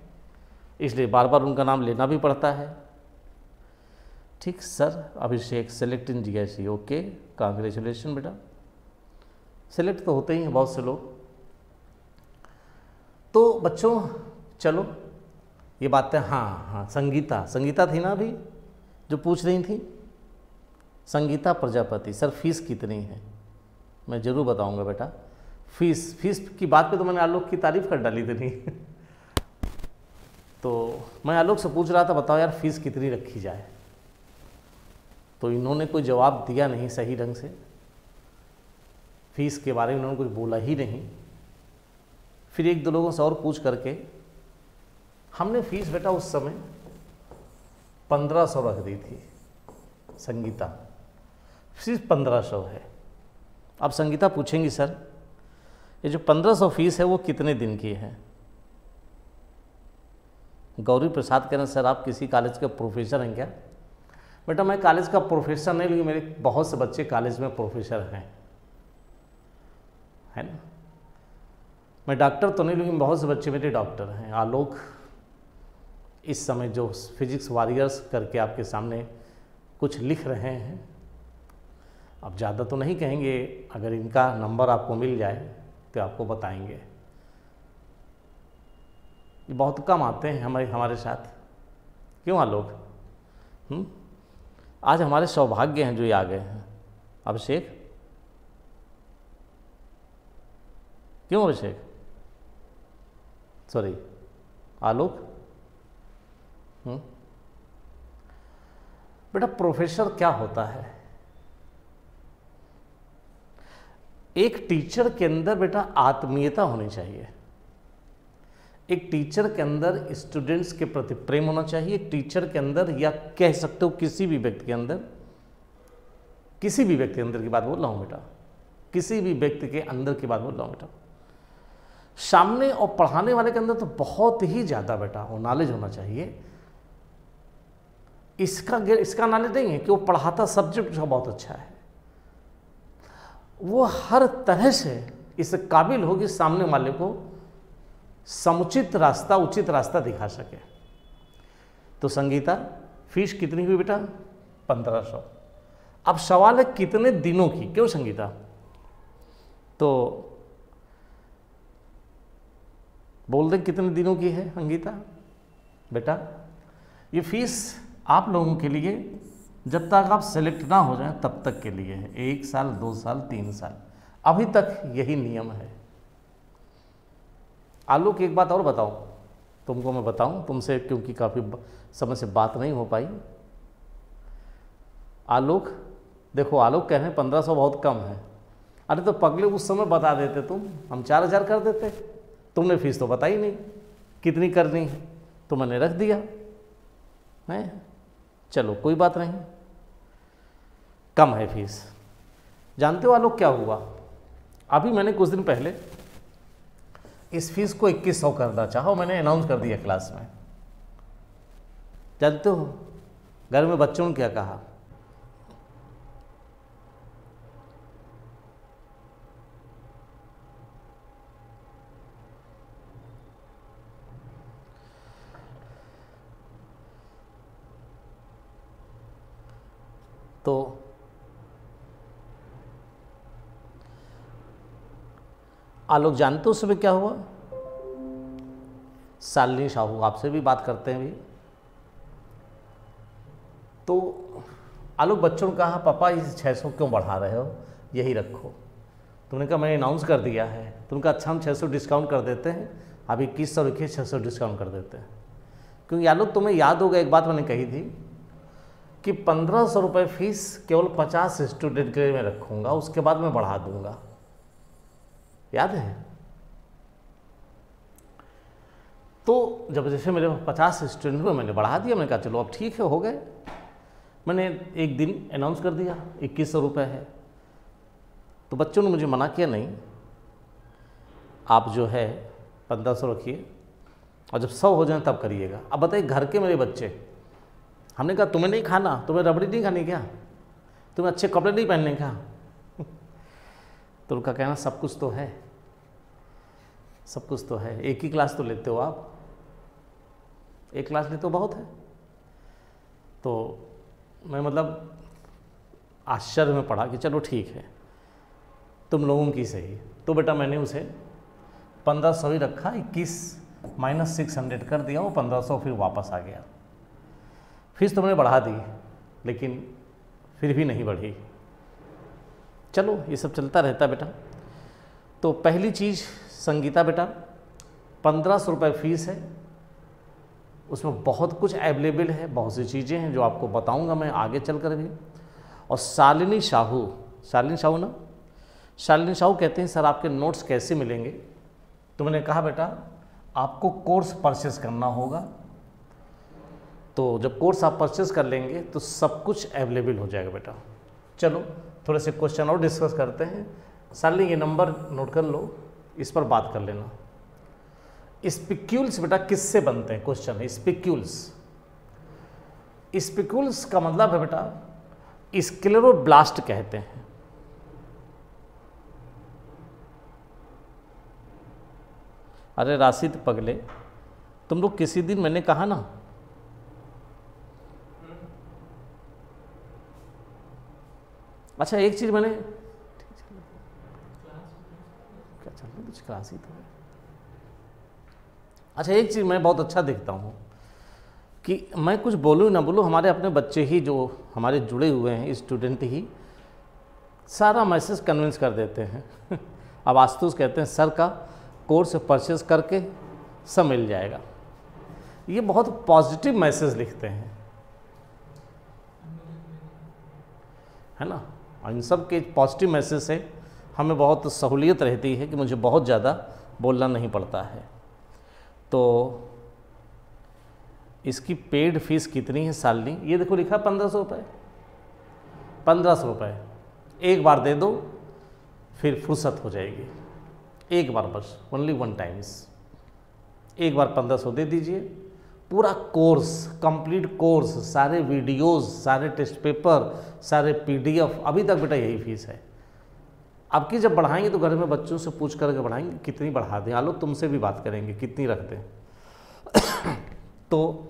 इसलिए बार बार उनका नाम लेना भी पड़ता है। ठीक sir, Abhishek select in ji okay congratulation बेटा। सेलेक्ट तो होते ही हैं बहुत से लोग। तो बच्चों, चलो, ये बातें हाँ हाँ संगीता संगीता थी ना अभी, जो पूछ रही थी? संगीता प्रजापति, सर फ़ीस कितनी है? मैं ज़रूर बताऊँगा बेटा। फ़ीस फ़ीस की बात पे तो मैंने आलोक की तारीफ़ कर डाली थी। नहीं तो मैं आलोक से पूछ रहा था, बताओ यार, फ़ीस कितनी रखी जाए? तो इन्होंने कोई जवाब दिया नहीं सही ढंग से। फ़ीस के बारे में उन्होंने कुछ बोला ही नहीं। फिर एक दो लोगों से और पूछ करके, हमने फ़ीस बेटा उस समय पंद्रह सौ रख दी थी, संगीता। फ़ीस पंद्रह सौ है। अब संगीता पूछेंगी, सर, ये जो पंद्रह सौ फ़ीस है, वो कितने दिन की है? गौरी प्रसाद कह रहे सर, आप किसी कॉलेज के प्रोफेसर हैं क्या? बेटा, मैं कॉलेज का प्रोफेसर नहीं, लेकिन मेरे बहुत से बच्चे कॉलेज में प्रोफेसर हैं। है ना? मैं डॉक्टर तो नहीं, लेकिन बहुत से बच्चे मेरे डॉक्टर हैं। आलोक, इस समय जो फिजिक्स वॉरियर्स करके आपके सामने कुछ लिख रहे हैं अब ज़्यादा तो नहीं कहेंगे, अगर इनका नंबर आपको मिल जाए तो आपको बताएँगे। बहुत कम आते हैं हमारे हमारे साथ। क्यों आलोक? हम्म? आज हमारे सौभाग्य हैं जो ये आ गए हैं। अभिषेक? क्यों अभिषेक? सॉरी आलोक? हम्म? बेटा प्रोफेसर क्या होता है? एक टीचर के अंदर बेटा आत्मीयता होनी चाहिए। एक टीचर के अंदर स्टूडेंट्स के प्रति प्रेम होना चाहिए। एक टीचर के अंदर या कह सकते हो किसी भी व्यक्ति के अंदर, किसी भी व्यक्ति के अंदर की बात बोल रहा हूँ बेटा। किसी भी व्यक्ति के अंदर की बात बोल रहा हूँ बेटा। सामने और पढ़ाने वाले के अंदर तो बहुत ही ज़्यादा बेटा, वो नॉलेज होना चाहिए। इसका इसका नॉलेज नहीं है कि वो पढ़ाता सब्जेक्ट उसका बहुत अच्छा है। वो हर तरह से इस काबिल होगी सामने वाले को समुचित रास्ता, उचित रास्ता दिखा सके। तो संगीता फ़ीस कितनी हुई बेटा? पंद्रह सौ। अब सवाल है कितने दिनों की? क्यों संगीता? तो बोल दें, कितने दिनों की है अंगीता? बेटा, ये फ़ीस आप लोगों के लिए, जब तक आप सेलेक्ट ना हो जाए, तब तक के लिए है। एक साल, दो साल, तीन साल। अभी तक यही नियम है। आलोक एक बात और बताओ। तुमको मैं बताऊँ, तुमसे क्योंकि काफ़ी समय से बात नहीं हो पाई। आलोक, देखो, आलोक कह रहे हैं, पंद्रह सौ बहुत कम है। अरे तो पगले उस समय बता देते तुम। हम चार हज़ार कर देते। तुमने फ़ीस तो बताई नहीं। कितनी करनी है? तो मैंने रख दिया। है? चलो, कोई बात नहीं। कम है फ़ीस। जानते हो आलोक, क्या हुआ? अभी मैंने कुछ दिन पहले इस फ़ीस को इक्कीस सौ करना चाहो मैंने अनाउंस कर दिया क्लास में। जानते हो? घर में बच्चों ने क्या कहा? तो आलोक जानते हो समय क्या हुआ? सालनी शाहू आपसे भी बात करते हैं भी तो आलोक बच्चों ने कहा, पापा, इस छः सौ क्यों बढ़ा रहे हो? यही रखो। तुमने कहा, मैंने अनाउंस कर दिया है। तुमने कहा अच्छा हम छः सौ डिस्काउंट कर देते हैं। अब इक्कीस सौ रखिए छः सौ डिस्काउंट कर देते हैं। क्योंकि आलोक तुम्हें याद होगा, एक बात मैंने कही थी कि पंद्रह सौ रुपये फ़ीस केवल पचास स्टूडेंट के लिए मैं रखूँगा, उसके बाद मैं बढ़ा दूँगा। याद है? तो जब जैसे मेरे पचास स्टूडेंट हुए मैंने बढ़ा दिया, मैंने कहा, चलो, अब ठीक है, हो गए। मैंने एक दिन अनाउंस कर दिया, इक्कीस सौ रुपये है। तो बच्चों ने मुझे मना किया, नहीं, आप जो है, पंद्रह सौ रखिए और जब सौ हो जाए तब करिएगा। अब बताइए, घर के मेरे बच्चे हमने कहा, तुम्हें नहीं खाना? तुम्हें रबड़ी नहीं खानी क्या? तुम्हें अच्छे कपड़े नहीं पहनने का तो उनका कहना, सब कुछ तो है। सब कुछ तो है। एक ही क्लास तो लेते हो आप। एक क्लास लेते हो बहुत है। तो मैं मतलब आश्चर्य में पढ़ा कि चलो ठीक है। तुम लोगों की सही। तो बेटा मैंने उसे पंद्रह सौ ही रखा, इक्कीस माइनस सिक्स हंड्रेड कर दिया, वो पंद्रह सौ फिर वापस आ गया। फ़ीस तो मैंने बढ़ा दी, लेकिन फिर भी नहीं बढ़ी। चलो, ये सब चलता रहता बेटा। तो पहली चीज़, संगीता बेटा, पंद्रह सौ रुपये फ़ीस है। उसमें बहुत कुछ अवेलेबल है, बहुत सी चीज़ें हैं जो आपको बताऊँगा मैं आगे चल कर भी। और शालिनी शाहू शालिनी शाहू ना? शालिनी शाहू कहते हैं, सर, आपके नोट्स कैसे मिलेंगे? तो मैंने कहा बेटा, आपको कोर्स परचेस करना होगा तो जब कोर्स आप परचेस कर लेंगे तो सब कुछ अवेलेबल हो जाएगा बेटा। चलो, थोड़े से क्वेश्चन और डिस्कस करते हैं। शालिनी ये नंबर नोट कर लो, इस पर बात कर लेना। स्पिक्यूल्स बेटा किससे बनते हैं? क्वेश्चन है स्पिक्यूल्स स्पिक्यूल्स का मतलब है बेटा स्क्लेरोब्लास्ट कहते हैं। अरे, राशिद पगले, तुम लोग किसी दिन मैंने कहा ना अच्छा एक चीज़ मैंने क्या चल कुछ क्लास ही तो अच्छा एक चीज़ मैं बहुत अच्छा देखता हूँ कि मैं कुछ बोलूँ ना बोलूँ, हमारे अपने बच्चे ही जो हमारे जुड़े हुए हैं स्टूडेंट ही, सारा मैसेज कन्विंस कर देते हैं। अब आस्तुस कहते हैं, सर का कोर्स परचेज करके सब मिल जाएगा। ये बहुत पॉजिटिव मैसेज लिखते हैं। है ना? इन सब के पॉजिटिव मैसेज से हमें बहुत सहूलियत रहती है कि मुझे बहुत ज़्यादा बोलना नहीं पड़ता है। तो इसकी पेड फ़ीस कितनी है सालनी? ये देखो, लिखा पंद्रह सौ रुपये पंद्रह सौ रुपये एक बार दे दो, फिर फुर्सत हो जाएगी। एक बार बस ओनली वन टाइम्स एक बार पंद्रह सौ दे दीजिए। पूरा कोर्स, कंप्लीट कोर्स, सारे वीडियोस, सारे टेस्ट पेपर, सारे पीडीएफ, अभी तक बेटा यही फ़ीस है। अब की जब बढ़ाएँगे तो घर में बच्चों से पूछ करके बढ़ाएँगे, कितनी बढ़ा दें? आलो तुमसे भी बात करेंगे, कितनी रख दें? तो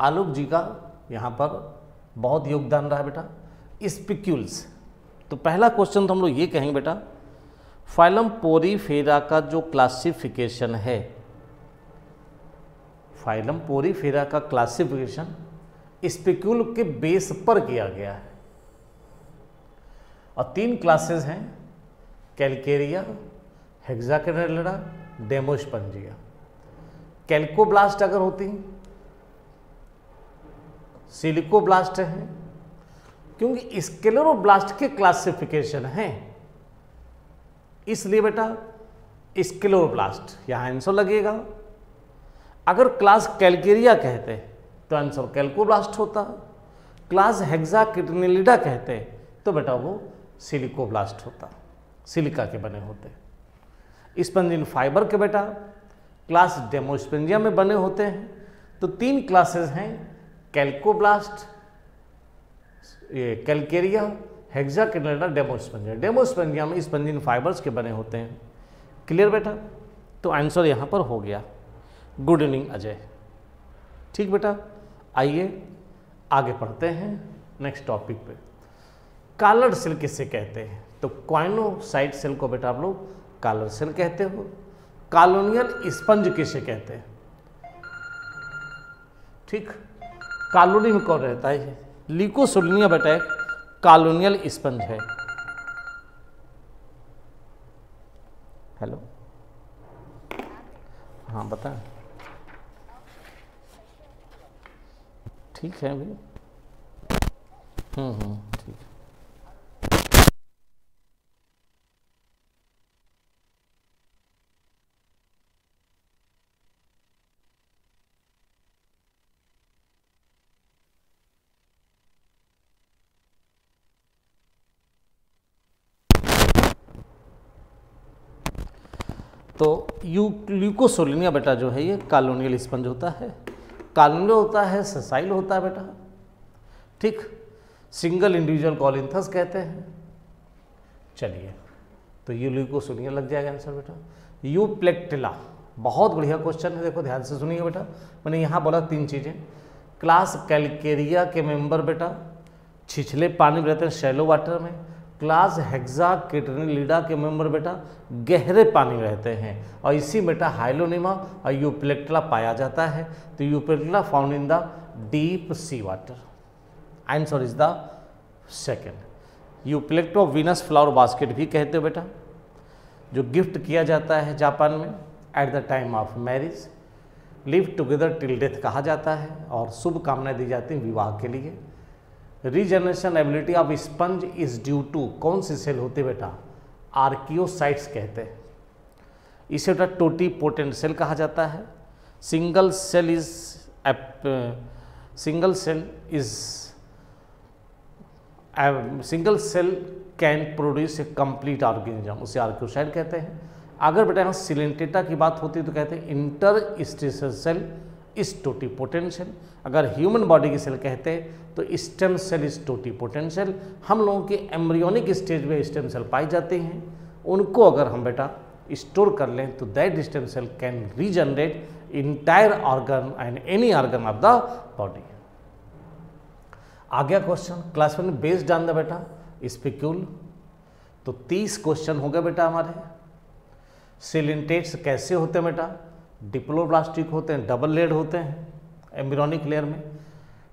आलोक जी का यहाँ पर बहुत योगदान रहा बेटा। स्पिक्यूल्स तो पहला क्वेश्चन तो हम लोग ये कहेंगे बेटा, फाइलम पोरीफेरा का जो क्लासिफिकेशन है फाइलम पोरीफेरा का क्लासिफिकेशन स्पिक्यूल के बेस पर किया गया है। और तीन क्लासेस हैं कैलकेरिया हेक्साकेनेलिडा डेमोस्पंजिया कैल्कोब्लास्ट अगर होती सिलिकोब्लास्ट है, क्योंकि स्केलेरोब्लास्ट के क्लासिफिकेशन हैं। इसलिए बेटा स्केलोब्लास्ट यहाँ आंसर लगेगा। अगर क्लास कैलकेरिया कहते तो आंसर कैल्कोब्लास्ट होता क्लास हेक्सा किटनिलिडा कहते तो बेटा वो सिलिकोब्लास्ट होता सिलिका के बने होते स्पंजिन फाइबर के बेटा, क्लास डेमोस्पेंजिया में बने होते हैं। तो तीन क्लासेस हैं, कैल्कोब्लास्ट, ये कैलकेरिया हेक्सा किटनिलिडा डेमोस्पेंजिया। डेमोस्पेंजिया में स्पंजिन फाइबर्स के बने होते हैं। क्लियर बेटा? तो आंसर यहाँ पर हो गया। Good evening, Ajay. ठीक बेटा, आइए, आगे पढ़ते हैं नेक्स्ट टॉपिक पे। कालर सेल किसे कहते हैं? तो क्वाइनो क्वाइनोसाइट सेल को बेटा आप लोग कालर सेल कहते हो। कॉलोनियल स्पंज किसे कहते हैं? ठीक, कॉलोनी में कौन रहता है? लिकोसोलिनिया बेटा एक कॉलोनियल स्पंज है। हेलो? हाँ बताएँ ठीक है अभी हम्म हम्म ठीक है। तो यू ल्यूकोसोलिनिया बेटा जो है, ये कॉलोनियल स्पंज होता है। कॉलोनियल होता है, ससाइल होता है बेटा। ठीक सिंगल इंडिविजुअल कॉलिंथस कहते हैं। चलिए तो यू सुनिए, लग जाएगा आंसर बेटा। यू प्लेक्टिला बहुत बढ़िया क्वेश्चन है, देखो ध्यान से सुनिए बेटा। मैंने यहाँ बोला तीन चीज़ें। क्लास कैलकेरिया के मेंबर बेटा, छिछले पानी में रहते हैं शैलो वाटर में। क्लास हेक्सा किटनिलिडा के मेंबर बेटा गहरे पानी में रहते हैं और इसी बेटा हाइलोनिमा और यूप्लेक्टला पाया जाता है। तो euplectella found in the deep sea water answer is the second euplectella Venus flower basket भी कहते हो बेटा, जो गिफ्ट किया जाता है जापान में at the time of marriage live together till death कहा जाता है और शुभकामनाएँ दी जाती हैं विवाह के लिए। Regeneration ability of sponge is due to कौन सी सेल होते बेटा? आर्कियोसाइट्स कहते हैं। इसे बेटा टोटी पोटेंट सेल कहा जाता है। Single cell is single cell is single cell can produce a complete organism उसे आर्कियोसाइट कहते हैं। अगर बेटा यहाँ सिलेंटेटा की बात होती है तो कहते हैं interstitial cell is totipotent cell अगर ह्यूमन बॉडी की सेल कहते हैं तो stem cell is totipotent cell हम लोगों के एम्ब्रियोनिक स्टेज में स्टेम सेल पाई जाते हैं। उनको अगर हम बेटा स्टोर कर लें तो that stem cell can regenerate entire organ and any organ of the body. आ गया question, class one based on the बेटा स्पिक्यूल तो 30 क्वेश्चन हो गए बेटा हमारे। सिलिंटेट्स कैसे होते हैं बेटा? डिप्लोब्लास्टिक होते हैं डबल लेड होते हैं एम्ब्रियोनिक लेयर में।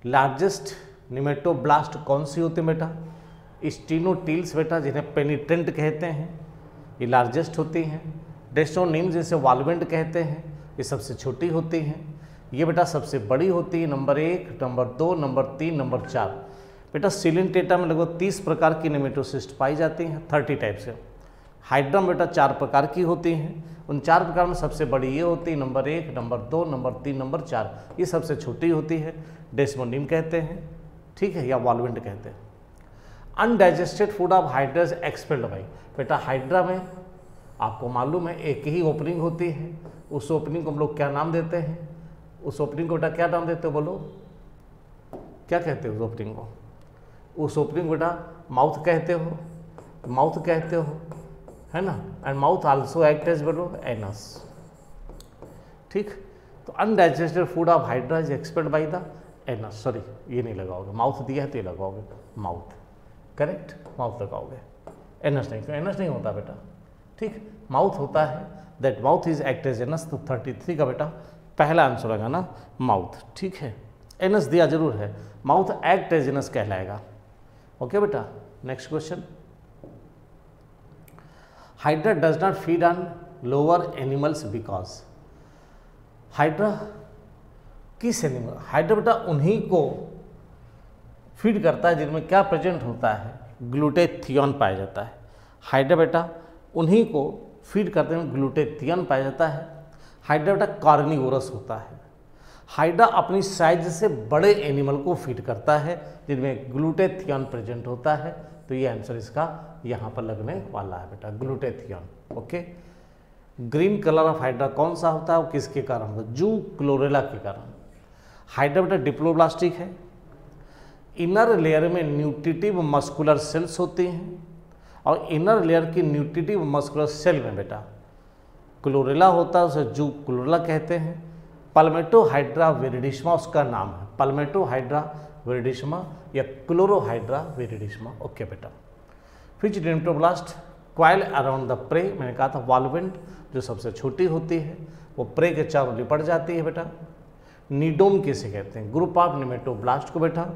लार्जेस्ट निमेटोब्लास्ट कौन सी होती है बेटा? स्टीनोटील्स बेटा, जिन्हें पेनिट्रेंट कहते हैं। ये लार्जेस्ट होती हैं। डेस्टोनिम जिसे वालवेंट कहते हैं, ये सबसे छोटी होती हैं। ये बेटा सबसे बड़ी होती है नंबर एक नंबर दो नंबर तीन नंबर चार। बेटा सिलिंटेटा में लगभग तीस प्रकार की निमेटोसिस्ट पाई जाती हैं थर्टी टाइप से हाइड्रम बेटा चार प्रकार की होती हैं। उन चार प्रकार में सबसे बड़ी ये होती है, नंबर एक, नंबर दो, नंबर तीन, नंबर चार। ये सबसे छोटी होती है डेस्मोनिम कहते हैं, ठीक है, या वॉलवेंट कहते हैं। Undigested food of hydra expelled by बेटा, हाइड्रा में आपको मालूम है, एक ही ओपनिंग होती है। उस ओपनिंग को हम लोग क्या नाम देते हैं? उस ओपनिंग को बेटा क्या नाम देते हो बोलो? क्या कहते हो उस ओपनिंग को? उस ओपनिंग बेटा माउथ कहते हो। माउथ कहते हो। है ना? And mouth also act as बोलो एनस ठीक? तो undigested food of hydra is expect by the anus sorry ये नहीं लगाओगे। माउथ दिया है तो ये लगाओगे। माउथ करेक्ट माउथ लगाओगे। एनस नहीं। तो एनस नहीं होता बेटा। ठीक? माउथ होता है। That mouth is act as anus तो थर्टी थ्री का बेटा, पहला आंसर होगा ना माउथ ठीक है? एनस दिया ज़रूर है। माउथ एक्ट एज एनस कहलाएगा। ओके बेटा? Next question hydra does not feed on lower animals because hydra किस एनिमल हाइड्रा बेटा उन्हीं को फ़ीड करता है जिनमें क्या प्रेजेंट होता है? ग्लूटेथियन पाया जाता है। हाइड्रा बेटा उन्हीं को फ़ीड करते हैं ग्लूटेथियन पाया जाता है। हाइड्रा बेटा कार्निवोरस होता है। हाइड्रा अपनी साइज़ से बड़े एनिमल को फ़ीड करता है, जिनमें ग्लूटेथियन प्रेजेंट होता है। तो ये आंसर इसका यहाँ पर लगने वाला है बेटा glutathione okay green colour of hydra कौन सा होता है वो किसके कारण होता है? जू क्लोरेला के कारण। हाइड्रा बेटा डिप्लोब्लास्टिक है। इनर लेयर में न्यूट्रिटिव मस्कुलर सेल्स होती हैं और इनर लेयर की न्यूट्रिटिव मस्कुलर सेल में बेटा क्लोरेला होता है, उसे जू क्लोरेला कहते हैं। पल्मेटोहाइड्रा वेरिडिस्मा उसका नाम है। पल्मेटोहाइड्रा वेरिडिस्मा या क्लोरोहाइड्रा वेरिडिस्मा ओके बेटा which cnidoblast coil around the prey मैंने कहा था वालवेंट, जो सबसे छोटी होती है, वो प्रे के चारों लिपट जाती है बेटा। नीडोम किसे कहते हैं? ग्रुप ऑफ़ निमेटोब्लास्ट को बेटा।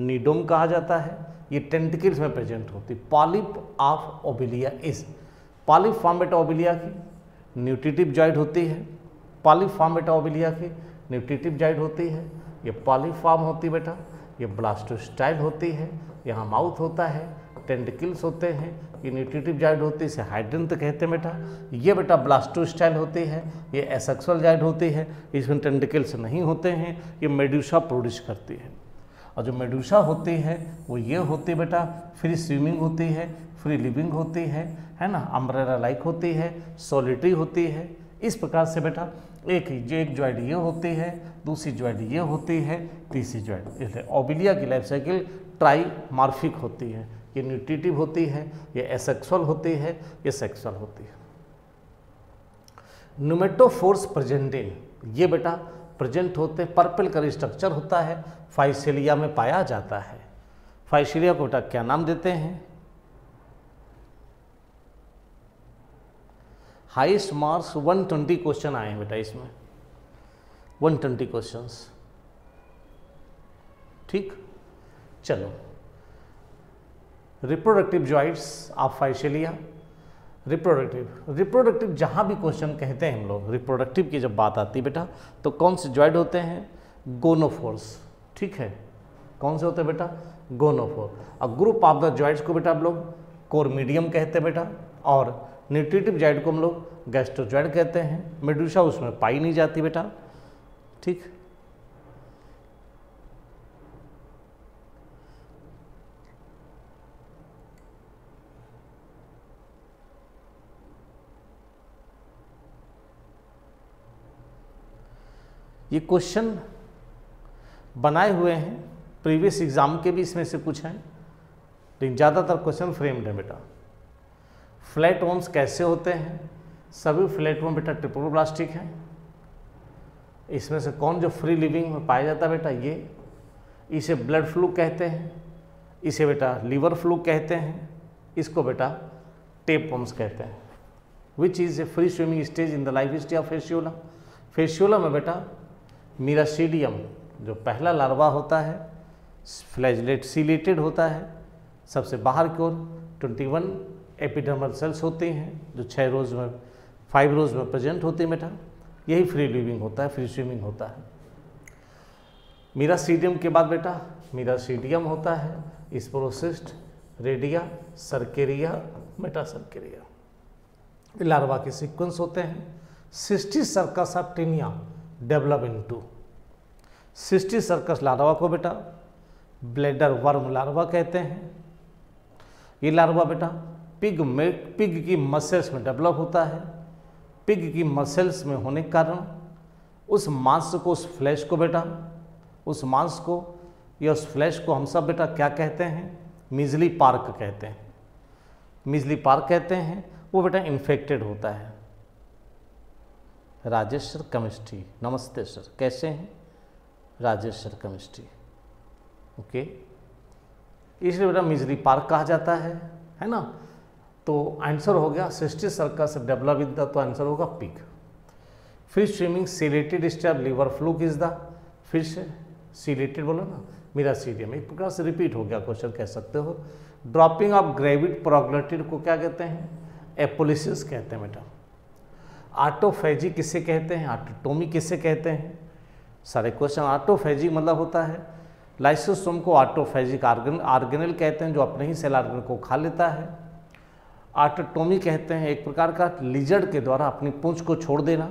नीडोम कहा जाता है। ये टेंटिकल्स में प्रेजेंट होती। Polyp of Obelia is polyp बेटा ओबिलिया की न्यूट्रिटिव जॉइड होती है। पॉलिप बेटा ओबिलिया की न्यूट्रिटिव जॉइड होती है। ये पॉलिप फॉर्म होती बेटा। ये ब्लास्टोस्टाइल होती है, यहाँ माउथ होता है टेंटिकल्स होते हैं, ये न्यूट्रिटिव जाइड होती है, इसे हाइड्रन तो कहते हैं बेटा। ये बेटा ब्लास्टोस्टाइल होती है, ये एसेक्सुअल जाइड होती है, इसमें टेंटिकल्स नहीं होते हैं, ये मेड्यूसा प्रोड्यूस करती है। और जो मेडूसा होती है, वो ये होती है बेटा, फ्री स्विमिंग होती है, फ्री लिविंग होती है है ना? अम्ब्रेला लाइक होती है, सॉलिटरी होती है। इस प्रकार से बेटा एक ही जो एक ज्वाइड ये होती है, दूसरी ज्वाइड ये होती है, तीसरी इसलिए ओबिलिया की लाइफ साइकिल ट्राई मार्फिक होती है। ये न्यूट्रिटिव होती है, ये एसेक्सुअल होती है, ये सेक्सुअल होती है। नुमेटोफोर्स प्रेजेंटिंग ये बेटा प्रेजेंट होते पर्पल का स्ट्रक्चर होता है फाइसिलिया में पाया जाता है। फाइसिलिया को बेटा क्या नाम देते हैं? हाईएस्ट मार्क्स 120 क्वेश्चन आए हैं बेटा इसमें। 120 क्वेश्चंस ठीक? चलो। Reproductive joints of fasciola reproductive reproductive जहाँ भी क्वेश्चन कहते हैं हम लोग रिप्रोडक्टिव की जब बात आती है बेटा तो कौन से जॉइंट होते हैं? गोनोफोर्स ठीक है? कौन से होते हैं बेटा? गोनोफोर और ग्रुप ऑफ़ द जॉइंट्स को बेटा आप लोग कोर मीडियम कहते हैं बेटा, और न्यूट्रिटिव जॉइंट को हम लोग गैस्ट्रो गैस्ट्रोजॉइड कहते हैं। मेडूसा उसमें पाई नहीं जाती बेटा। ठीक? ये क्वेश्चन बनाए हुए हैं। प्रीवियस एग्ज़ाम के भी इसमें से कुछ हैं। लेकिन ज़्यादातर क्वेश्चन फ्रेम्ड है बेटा। फ्लैट वोम्स कैसे होते हैं? सभी फ्लैट वोम बेटा ट्रिपोब्लास्टिक हैं। इसमें से कौन जो फ्री लिविंग में पाया जाता है बेटा? ये। इसे ब्लड फ्लू कहते हैं। इसे बेटा लीवर फ्लू कहते हैं। इसको बेटा टेप पम्स कहते हैं। Which is a free swimming stage in the life history of fasciola fasciola में बेटा मीरासीडियम जो पहला लार्वा होता है फ्लैजलेट सीलेटेड होता है, सबसे बाहर की ओर 21 एपिडर्मल सेल्स होते हैं, जो छः रोज में फाइव रोज में प्रेजेंट होते हैं बेटा। यही फ्री लिविंग होता है फ्री स्विमिंग होता है। मीरा सीडियम के बाद बेटा, मीरा सीडियम होता है sporocyst redia cercaria metacercaria larva के सीक्वेंस होते हैं। Cysticercus of taenia develop into cysticercus larva को बेटा ब्लेडर वर्म लार्वा कहते हैं। ये लार्वा बेटा पिग में, पिग की मसल्स में डेवलप होता है। पिग की मसल्स में होने के कारण उस मांस को, उस फ्लैश को बेटा, उस मांस को या उस फ्लैश को हम सब बेटा क्या कहते हैं? मिजली पार्क कहते हैं। मिजली पार्क कहते हैं, वो बेटा इन्फेक्टेड होता है। राजेश सर केमिस्ट्री नमस्ते सर कैसे हैं? राजेश सर केमिस्ट्री ओके इसलिए बेटा मिजली पार्क कहा जाता है है ना? तो आंसर हो गया cysticercus develop in the तो आंसर होगा pig fish swimming ciliated step liver fluke is the fish ciliated बोलो ना मेरा सीडियम एक प्रकार से रिपीट हो गया क्वेश्चन कह सकते हो। ड्रॉपिंग ऑफ़ ग्रेविड प्रोग्लेटिड को क्या कहते हैं? एपोलिसिस कहते हैं बेटा। आटोफेजी किसे कहते हैं? आटोटोमी किसे कहते हैं? सारे क्वेश्चन आटोफेजी मतलब होता है। लाइसोसोम को आटोफेजिक आर्गन आर्गेनल कहते हैं, जो अपने ही सेल आर्गन को खा लेता है। आटोटोमी कहते हैं, एक प्रकार का लिजर्ड के द्वारा अपनी पूंछ को छोड़ देना।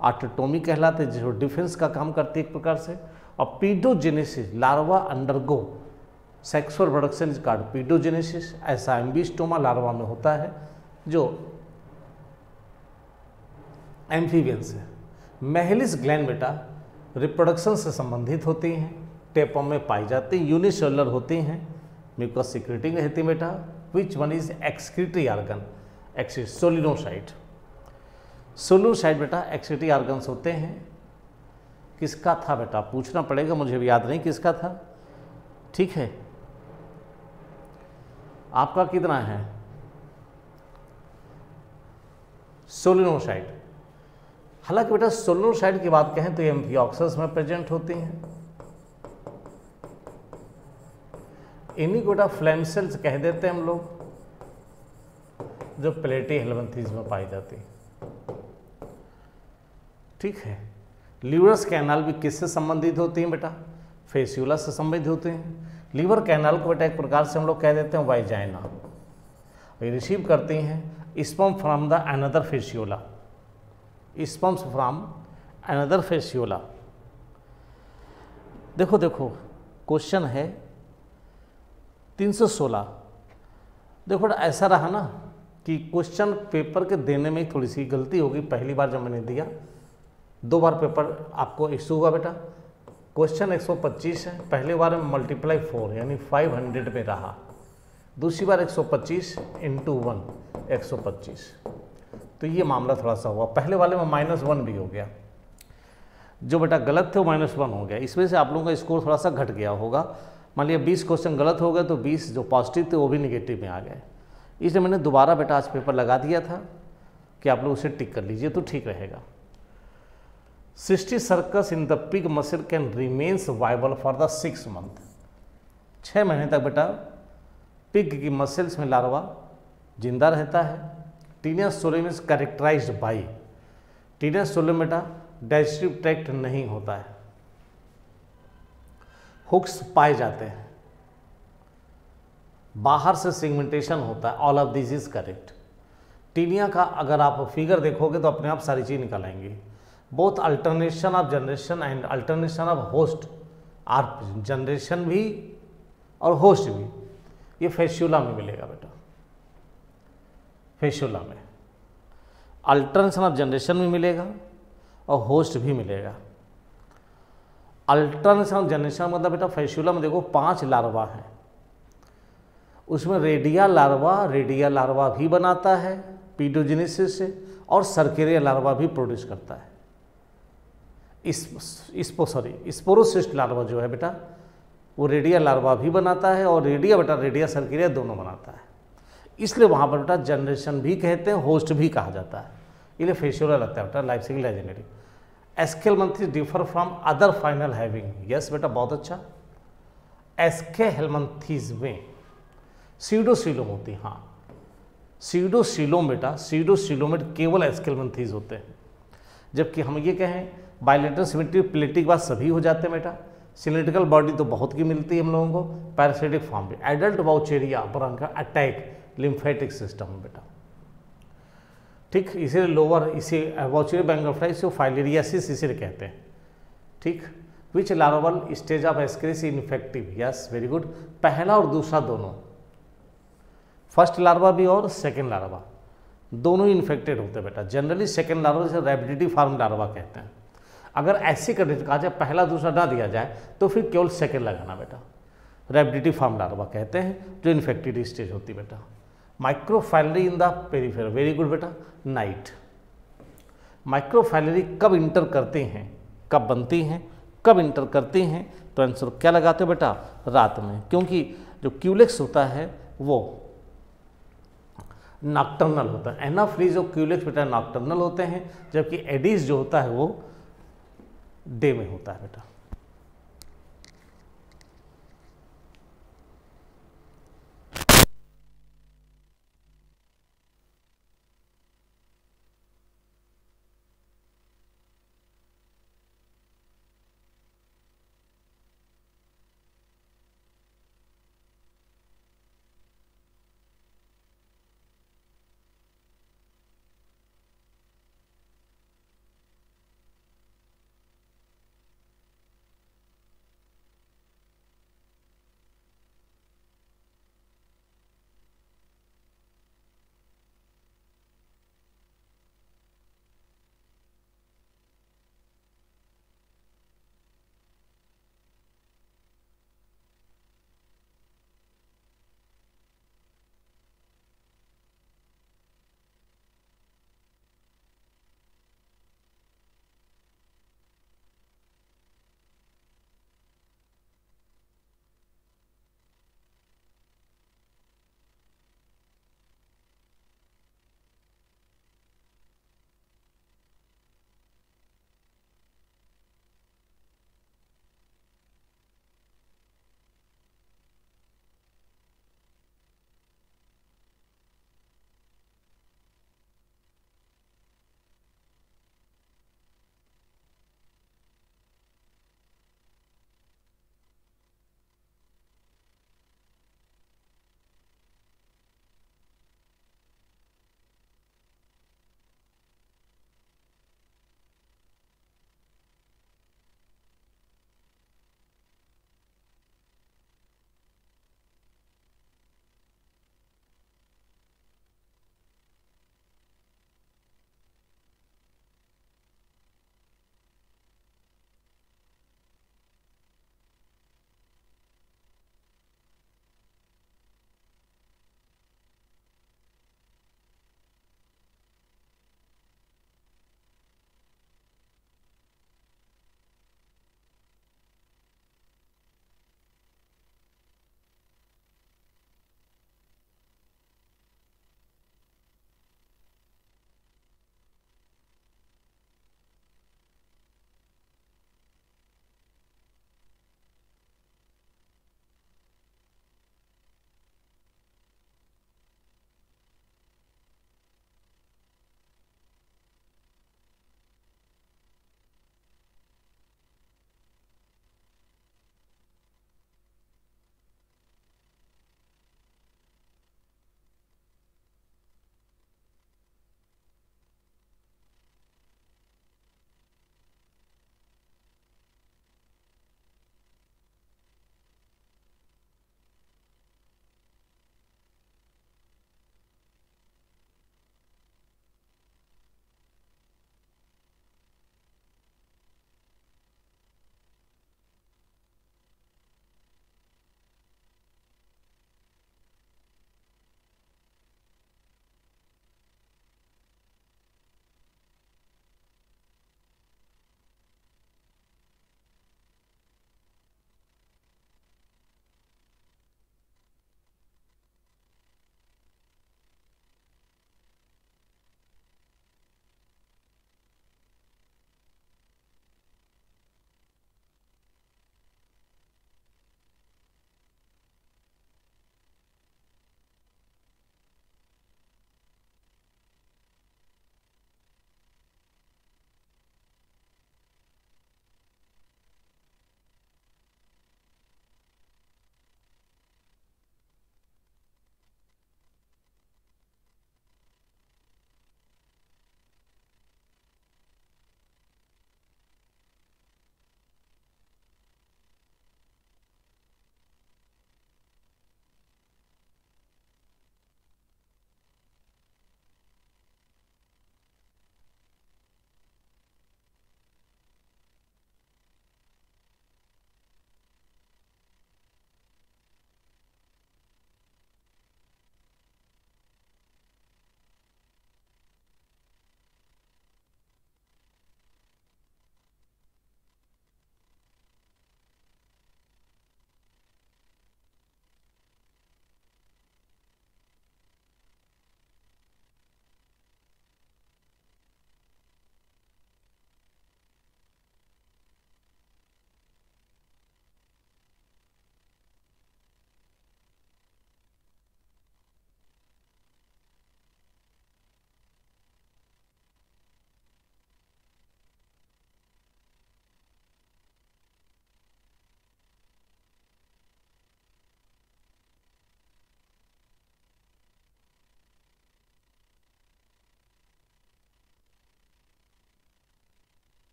आटोटोमी कहलाते हैं जो डिफेंस का काम करती है एक प्रकार से। और paedogenesis larva undergo sexual production card paedogenesis ऐसा एम्बिस्टोमा लार्वा में होता है, जो एम्फीबियंस है। मेहलिस ग्लैंड बेटा रिप्रोडक्शन से संबंधित होती हैं टेपम में पाई जाती हैं यूनिसेलुलर होती हैं म्यूकस सिक्रेटिंग रहती बेटा which one is excretory organ XC solenocyte solenocyte बेटा एक्सक्रीटरी आर्गन्स होते हैं। किसका था बेटा? पूछना पड़ेगा, मुझे भी याद नहीं किसका था। ठीक है। आपका कितना है? सोलिनोसाइट हालाँकि बेटा सोलिनोसाइड की बात कहें तो ये एम्फियोक्सस में प्रेजेंट होती हैं। इन्हीं को फ्लैम सेल्स कह देते हैं हम लोग, जो प्लेटी हेलमेंथीज में पाई जाती ठीक है? लीवरस कैनाल भी किससे संबंधित होती हैं बेटा? फेसियोला से संबंधित होते हैं। लीवर कैनाल को बेटा एक प्रकार से हम लोग कह देते हैं वाइजाइना ये रिसीव करती हैं sperm from the another fasciola sperms from another fasciola देखो देखो क्वेश्चन है 316 देखो ऐसा रहा ना कि क्वेश्चन पेपर के देने में थोड़ी सी गलती होगी। पहली बार जब मैंने दिया, दो बार पेपर आपको इशू हुआ बेटा। क्वेश्चन 125 है, पहले बार में मल्टीप्लाई फोर यानी 500 में रहा। दूसरी बार 125 सौ पच्चीस इंटू वन एक सौ पच्चीस। तो ये मामला थोड़ा सा हुआ। पहले वाले में माइनस वन भी हो गया। जो बेटा गलत थे, वो माइनस वन हो गया। इस वजह से आप लोगों का स्कोर थोड़ा सा घट गया होगा। मान लिया बीस क्वेश्चन गलत हो गए तो बीस जो पॉजिटिव थे, वो भी निगेटिव में आ गए। इसलिए मैंने दोबारा बेटा आज पेपर लगा दिया था कि आप लोग उसे टिक कर लीजिए तो ठीक रहेगा। Cysticercus in the pig muscle can remains viable for the six month छः महीने तक बेटा पिग की मसल्स में लार्वा ज़िंदा रहता है। Taenia solium is characterize by taenia solium बेटा डाइजेस्टिव ट्रैक्ट नहीं होता है। हुक्स पाए जाते हैं। बाहर से सिगमेंटेशन होता है। All of this is correct taenia का अगर आप फिगर देखोगे तो अपने आप सारी चीज़ निकल आएँगी both alternation of generation and alternation of host or generation भी और होस्ट भी। ये फेस्यूला में मिलेगा बेटा। फेस्यूला में। अल्टरनेशन ऑफ़ जनरेशन भी मिलेगा और होस्ट भी मिलेगा। अल्टरनेशन जनरेशन मतलब बेटा फेस्यूला में देखो पाँच लार्वा हैं। उसमें रेडिया लार्वा रेडिया लार्वा भी बनाता है, पीडोजेनेसिस से, और सर्केरिया लार्वा भी प्रोड्यूस करता है। इस सॉरी स्पोरोसिस्ट लार्वा जो है बेटा, वो रेडिया लार्वा भी बनाता है और रेडिया बेटा, रेडिया सर्किलिया दोनों बनाता है। इसलिए वहाँ पर बेटा जनरेशन भी कहते हैं, होस्ट भी कहा जाता है। इसलिए फेशियोला लगता है बेटा, life cycle legendary aschelminthes differ from other final having yes बेटा, बहुत अच्छा। एसके हेलमंथीज में सीडोसिलोम होती हाँ सीडोसिलोम बेटा सीडोसिलोमेट केवल एस्केलमंथीज होते हैं। जबकि हम ये कहें बायोलेटर सिमेट्री प्लेटिक बाद सभी हो जाते हैं बेटा। सिलेंड्रिकल बॉडी तो बहुत की मिलती है हम लोगों को पैरासिटिक फॉर्म भी। एडल्ट वाउचेरिया ब्रांका अटैक लिम्फेटिक सिस्टम बेटा। ठीक, इसे लोअर इसे वाउचेरिया बैंगफ्लाई इसे फाइलेरियासिस इसे कहते हैं। ठीक which larval stage of ascaris infective yes very good पहला और दूसरा दोनों। फ़र्स्ट लार्वा भी और सेकेंड लार्वा दोनों ही इन्फेक्टेड होते हैं बेटा। जनरली सेकेंड लार्वा जैसे रेबिडिटी फार्म लार्वा कहते हैं। अगर ऐसी कंडीशन कहा जाए पहला दूसरा ना दिया जाए तो फिर केवल सेकेंड लगाना बेटा। रेबिडिटी फार्म लार्वा कहते हैं, जो इन्फेक्टेड स्टेज होती बेटा। Microfilariae in the peripheral very good बेटा. नाइट माइक्रोफाइलरी कब इंटर करते हैं? कब बनती हैं? कब इंटर करते हैं? तो आंसर क्या लगाते हो बेटा? रात में. क्योंकि जो क्यूलेक्स होता है, वो नॉक्टर्नल होता है. एनाफ्रीज और क्यूलेक्स बेटा नॉक्टर्नल होते हैं, जबकि एडीज जो होता है, वो डे में होता है बेटा.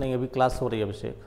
नहीं अभी क्लास हो रही है Abhishek.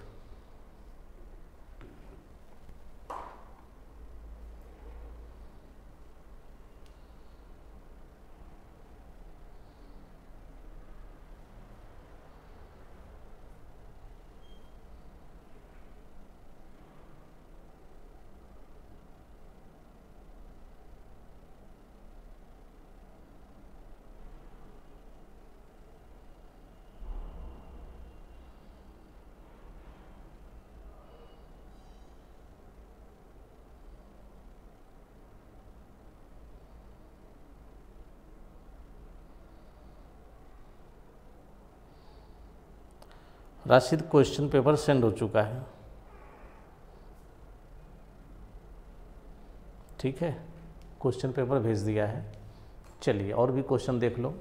Rashid question paper send हो चुका है। ठीक है? क्वेश्चन पेपर भेज दिया है। चलिए, और भी क्वेश्चन देख लो।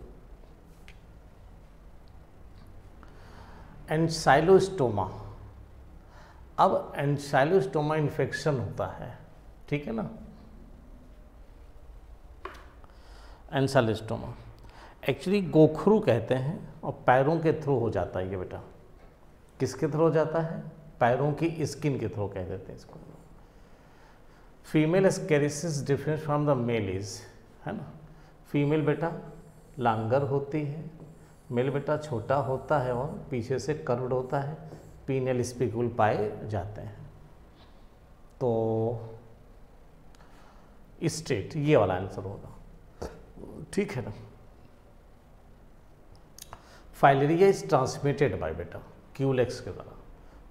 एंसाइलोस्टोमा अब एंसाइलोस्टोमा इन्फेक्शन होता है। ठीक है ना? एंसाइलोस्टोमा एक्चुअली गोखरू कहते हैं और पैरों के थ्रू हो जाता है ये बेटा। किसके थ्रू जाता है? पैरों की स्किन के थ्रू कह देते हैं इसको। Female ascaris different from the male is, है ना? फीमेल बेटा लांगर होती है, मेल बेटा छोटा होता है और पीछे से कर्व्ड होता है, पीनल स्पिकुल पाए जाते हैं। तो स्टेट ये वाला आंसर होगा। ठीक है ना? फाइलेरिया इज़ ट्रांसमिटेड बाय बेटा। क्यूलेक्स के द्वारा।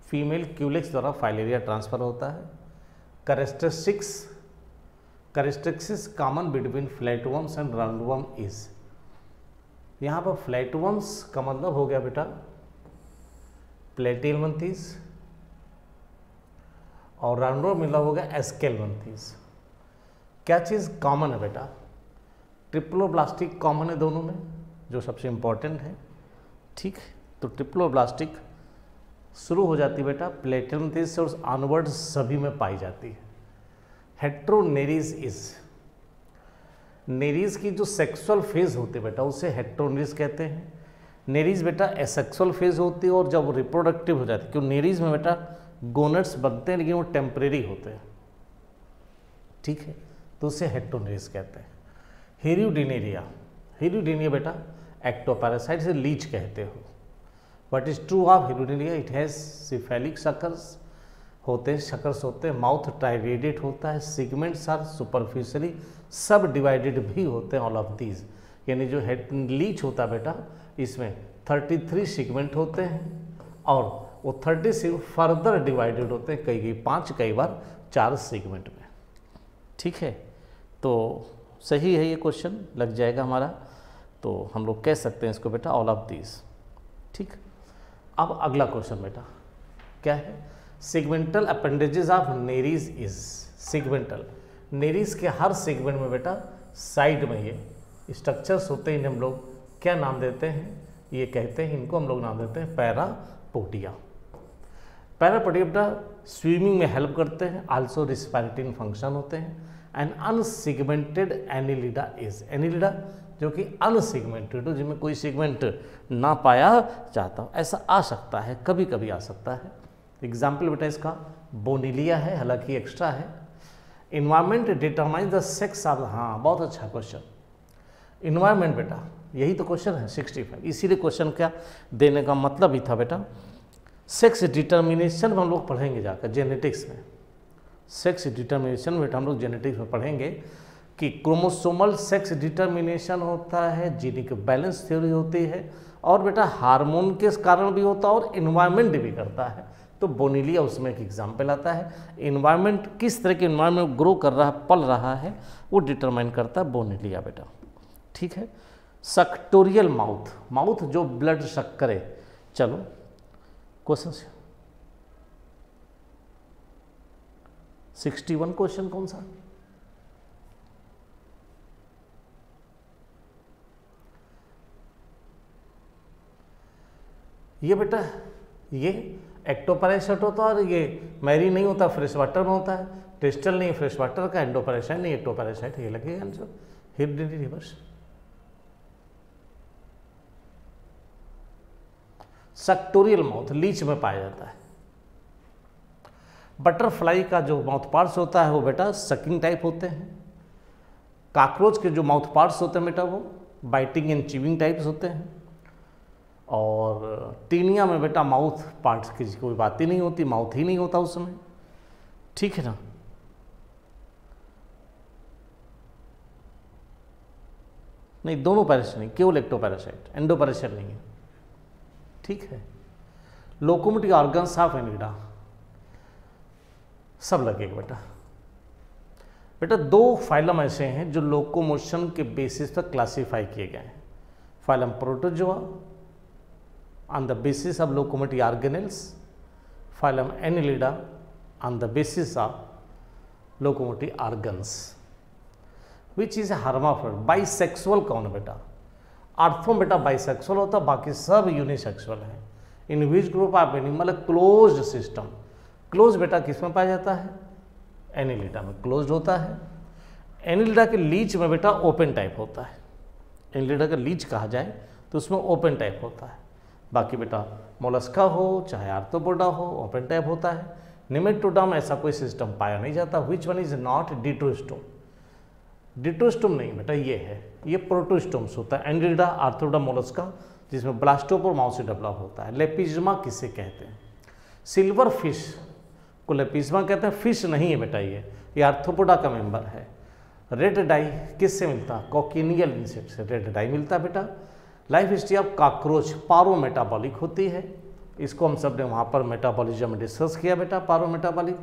फीमेल क्यूलेक्स द्वारा फाइलेरिया ट्रांसफ़र होता है। Characteristics characteristics common between flatworms and roundworm is यहाँ पर फ्लैटवर्म्स का मतलब हो गया बेटा प्लेटिलमंथीस और राउंडवर्म मतलब हो गया एस्केलमंथीस क्या चीज़ कॉमन है बेटा? ट्रिप्लोब्लास्टिक कॉमन है दोनों में, जो सबसे इंपॉर्टेंट है। ठीक तो ट्रिप्लोब्लास्टिक शुरू हो जाती बेटा प्लेटनथिस से और ऑनवर्ड सभी में पाई जाती है। हेट्रोनेरिज इज़ नेरीज की जो सेक्सुअल फ़ेज़ होती है बेटा, उसे हेट्रोनेरिज कहते हैं। नेरीज बेटा एसेक्सुअल फ़ेज़ होती है और जब रिप्रोडक्टिव हो जाती है, क्यों? नेरीज में बेटा गोनट्स बनते हैं, लेकिन वो टेम्परेरी होते हैं। ठीक है? तो उसे हेट्रोनेरिज कहते हैं। हेरियोडिनेरिया हेरियोडिनिया बेटा एक्टोपैरासाइट से लीच कहते हो। What is true of Hirudinea it has cephalic suckers होते हैं शकर्स होते हैं माउथ ट्राइवेडेड होता है segments are superficially subdivided भी होते हैं ऑल ऑफ़ दीज यानी जो हेड लीच होता है बेटा, इसमें 33 सिगमेंट होते हैं और वो 30 से फर्दर डिवाइडेड होते हैं, कई कई, पाँच कई बार, चार सेगमेंट में। ठीक है? तो सही है ये क्वेश्चन लग जाएगा हमारा। तो हम लोग कह सकते हैं इसको बेटा ऑल ऑफ़ दीज ठीक? अब अगला क्वेश्चन बेटा, क्या है? Segmental appendages of nereis is segmental nereis के हर सेगमेंट में बेटा साइड में ये स्ट्रक्चर्स होते हैं हम लोग क्या नाम देते हैं? ये कहते हैं, इनको हम लोग नाम देते हैं पैरापोटिया पैरापोटिया बेटा स्विमिंग में हेल्प करते हैं आल्सो रिस्पायरेटिंग फ़ंक्शन होते हैं. And unsegmented annelida is annelida जो कि अनसिगमेंटेड हो, जिनमें कोई सिगमेंट ना पाया जाता हो। ऐसा आ सकता है कभी कभी आ सकता है। एग्ज़ाम्पल बेटा इसका, बोनिलिया है, हालाँकि एक्स्ट्रा है। Environment determine the sex of हाँ बहुत अच्छा क्वेश्चन इन्वायरमेंट बेटा, यही तो क्वेश्चन है सिक्सटी फाइव इसीलिए क्वेश्चन क्या, देने का मतलब ही था बेटा। सेक्स डिटर्मिनेशन में हम लोग पढ़ेंगे जाकर जेनेटिक्स में। सेक्स डिटर्मिनेशन बेटा हम लोग जेनेटिक्स में पढ़ेंगे। कि क्रोमोसोमल सेक्स डिटर्मिनेशन होता है, जीनिक बैलेंस थ्योरी होती है और बेटा हार्मोन के कारण भी होता है और इन्वायरमेंट भी करता है। तो बोनीलिया उसमें एक एग्ज़ाम्पल आता है। इन्वायरमेंट किस तरह के इन्वायरमेंट ग्रो कर रहा है पल रहा है, वो डिटरमाइन करता है बोनीलिया बेटा। ठीक है? सक्टोरियल माउथ माउथ जो ब्लड शक करे। चलो क्वेश्चन सिक्सटी वन क्वेश्चन कौन सा? ये बेटा, ये है और ये मैरी नहीं होता फ्रेश वाटर में होता है। टेस्टल नहीं फ्रेश वाटर का एंडोपैरासाइट नहीं एक्टोपैरासाइट ये लगेगा आंसर हिडनी रिवर्स सक्टोरियल माउथ लीच में पाया जाता है। बटरफ्लाई का जो माउथ पार्ट्स होता है, वो बेटा सकिंग टाइप होते हैं। काकरोच के जो माउथ पार्ट्स होते हैं बेटा, वो बाइटिंग एंड चिविंग टाइप्स होते हैं। और टीनिया में बेटा माउथ पार्ट की कोई बात ही नहीं होती, माउथ ही नहीं होता उसमें। ठीक है ना? नहीं, दोनों पैरासाइट नहीं, केवल एक्टो पैरासाइट एंडो पैरासाइट नहीं है। ठीक है? लोकोमोटिव ऑर्गन साफ़ है एनिडा सब लगेगा बेटा। बेटा, दो फाइलम ऐसे हैं जो लोकोमोशन के बेसिस पर क्लासिफाई किए गए हैं। Phylum protozoa on the basis of locomotive organelles, phylum Annelida on the basis of locomotive organs, which is a hermaphrodite, bisexual कौन बेटा आर्थो बेटा बाइसेक्सुअल होता बाकी सब यूनिसेक्सुअल है। In which group of animal close system close बेटा किसमें पाया जाता है? एनिलिडा में क्लोज होता है। एनिलिडा के लीच में बेटा ओपन टाइप होता है। एनिलिडा का लीच कहा जाए तो उसमें ओपन टाइप होता है। बाकी बेटा, मोलस्का हो, चाहे आर्थोपोडा हो, ओपन टाइप होता है। निमेटोडम ऐसा कोई सिस्टम पाया नहीं जाता। Which one is not deuterostome deuterostome नहीं, बेटा, ये है। ये प्रोटोस्टोम्स होता है। एंड्रिडा आर्थोडा मोलस्का, जिसमें ब्लास्टोपोर माउसी डेवलप होता है। लेपिज्मा किसे कहते हैं? सिल्वर फ़िश को लेपिज्मा कहते हैं। फ़िश नहीं है, बेटा, ये। ये आर्थोपोडा का मेंबर है। रेड डाई किससे मिलता? है कॉकिनियल इंसेक्ट से। रेड डाई मिलता है बेटा। Life history of cockroach paurometabolic होती है। इसको हम सबने वहाँ पर मेटाबॉलिज्म में डिस्कस किया बेटा पारो मेटाबॉलिक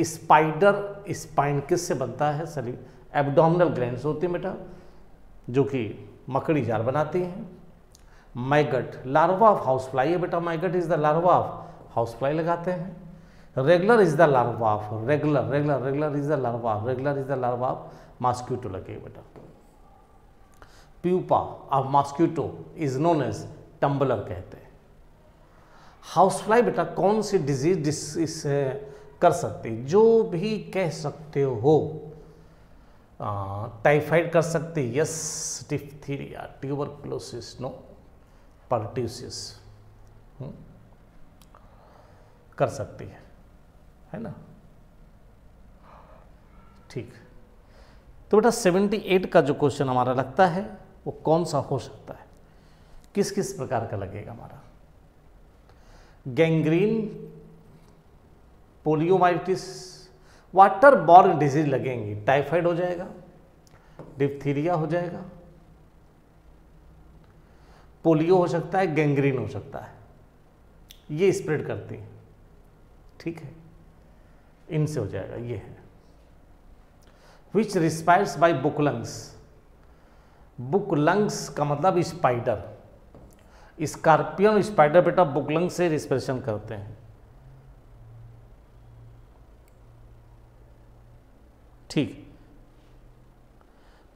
स्पाइडर स्पाइन किस से बनता है? सली एबडोमिनल ग्लैंड्स होती है बेटा, जो कि मकड़ी जार बनाती हैं। Maggot larva of house fly है बेटा maggot is the larva of house fly लगाते हैं। Wriggler is the larva of wriggler wriggler wriggler is the larva wriggler is the larva of mosquito लगे बेटा। Pupa of mosquito is known as tumbler कहते हैं। House fly बेटा कौन सी disease इस कर सकते जो भी कह सकते हो। टाइफाइड कर सकते yes diphtheria tuberculosis no pertussis कर सकती है। है ना? ठीक। तो बेटा 78 का जो क्वेश्चन हमारा लगता है वो कौन सा हो सकता है? किस किस प्रकार का लगेगा हमारा? Gangrene poliomyelitis water borne diseases लगेंगी, टाइफाइड हो जाएगा, डिप्थीरिया हो जाएगा, पोलियो हो सकता है, गैंग्रीन हो सकता है। ये स्प्रेड करती है। ठीक है? इनसे हो जाएगा, ये है। Which respires by book lungs book lungs का मतलब स्पाइडर। स्कॉर्पियन स्पाइडर बेटा बुक लंग से रिस्पिरेशन करते हैं। ठीक।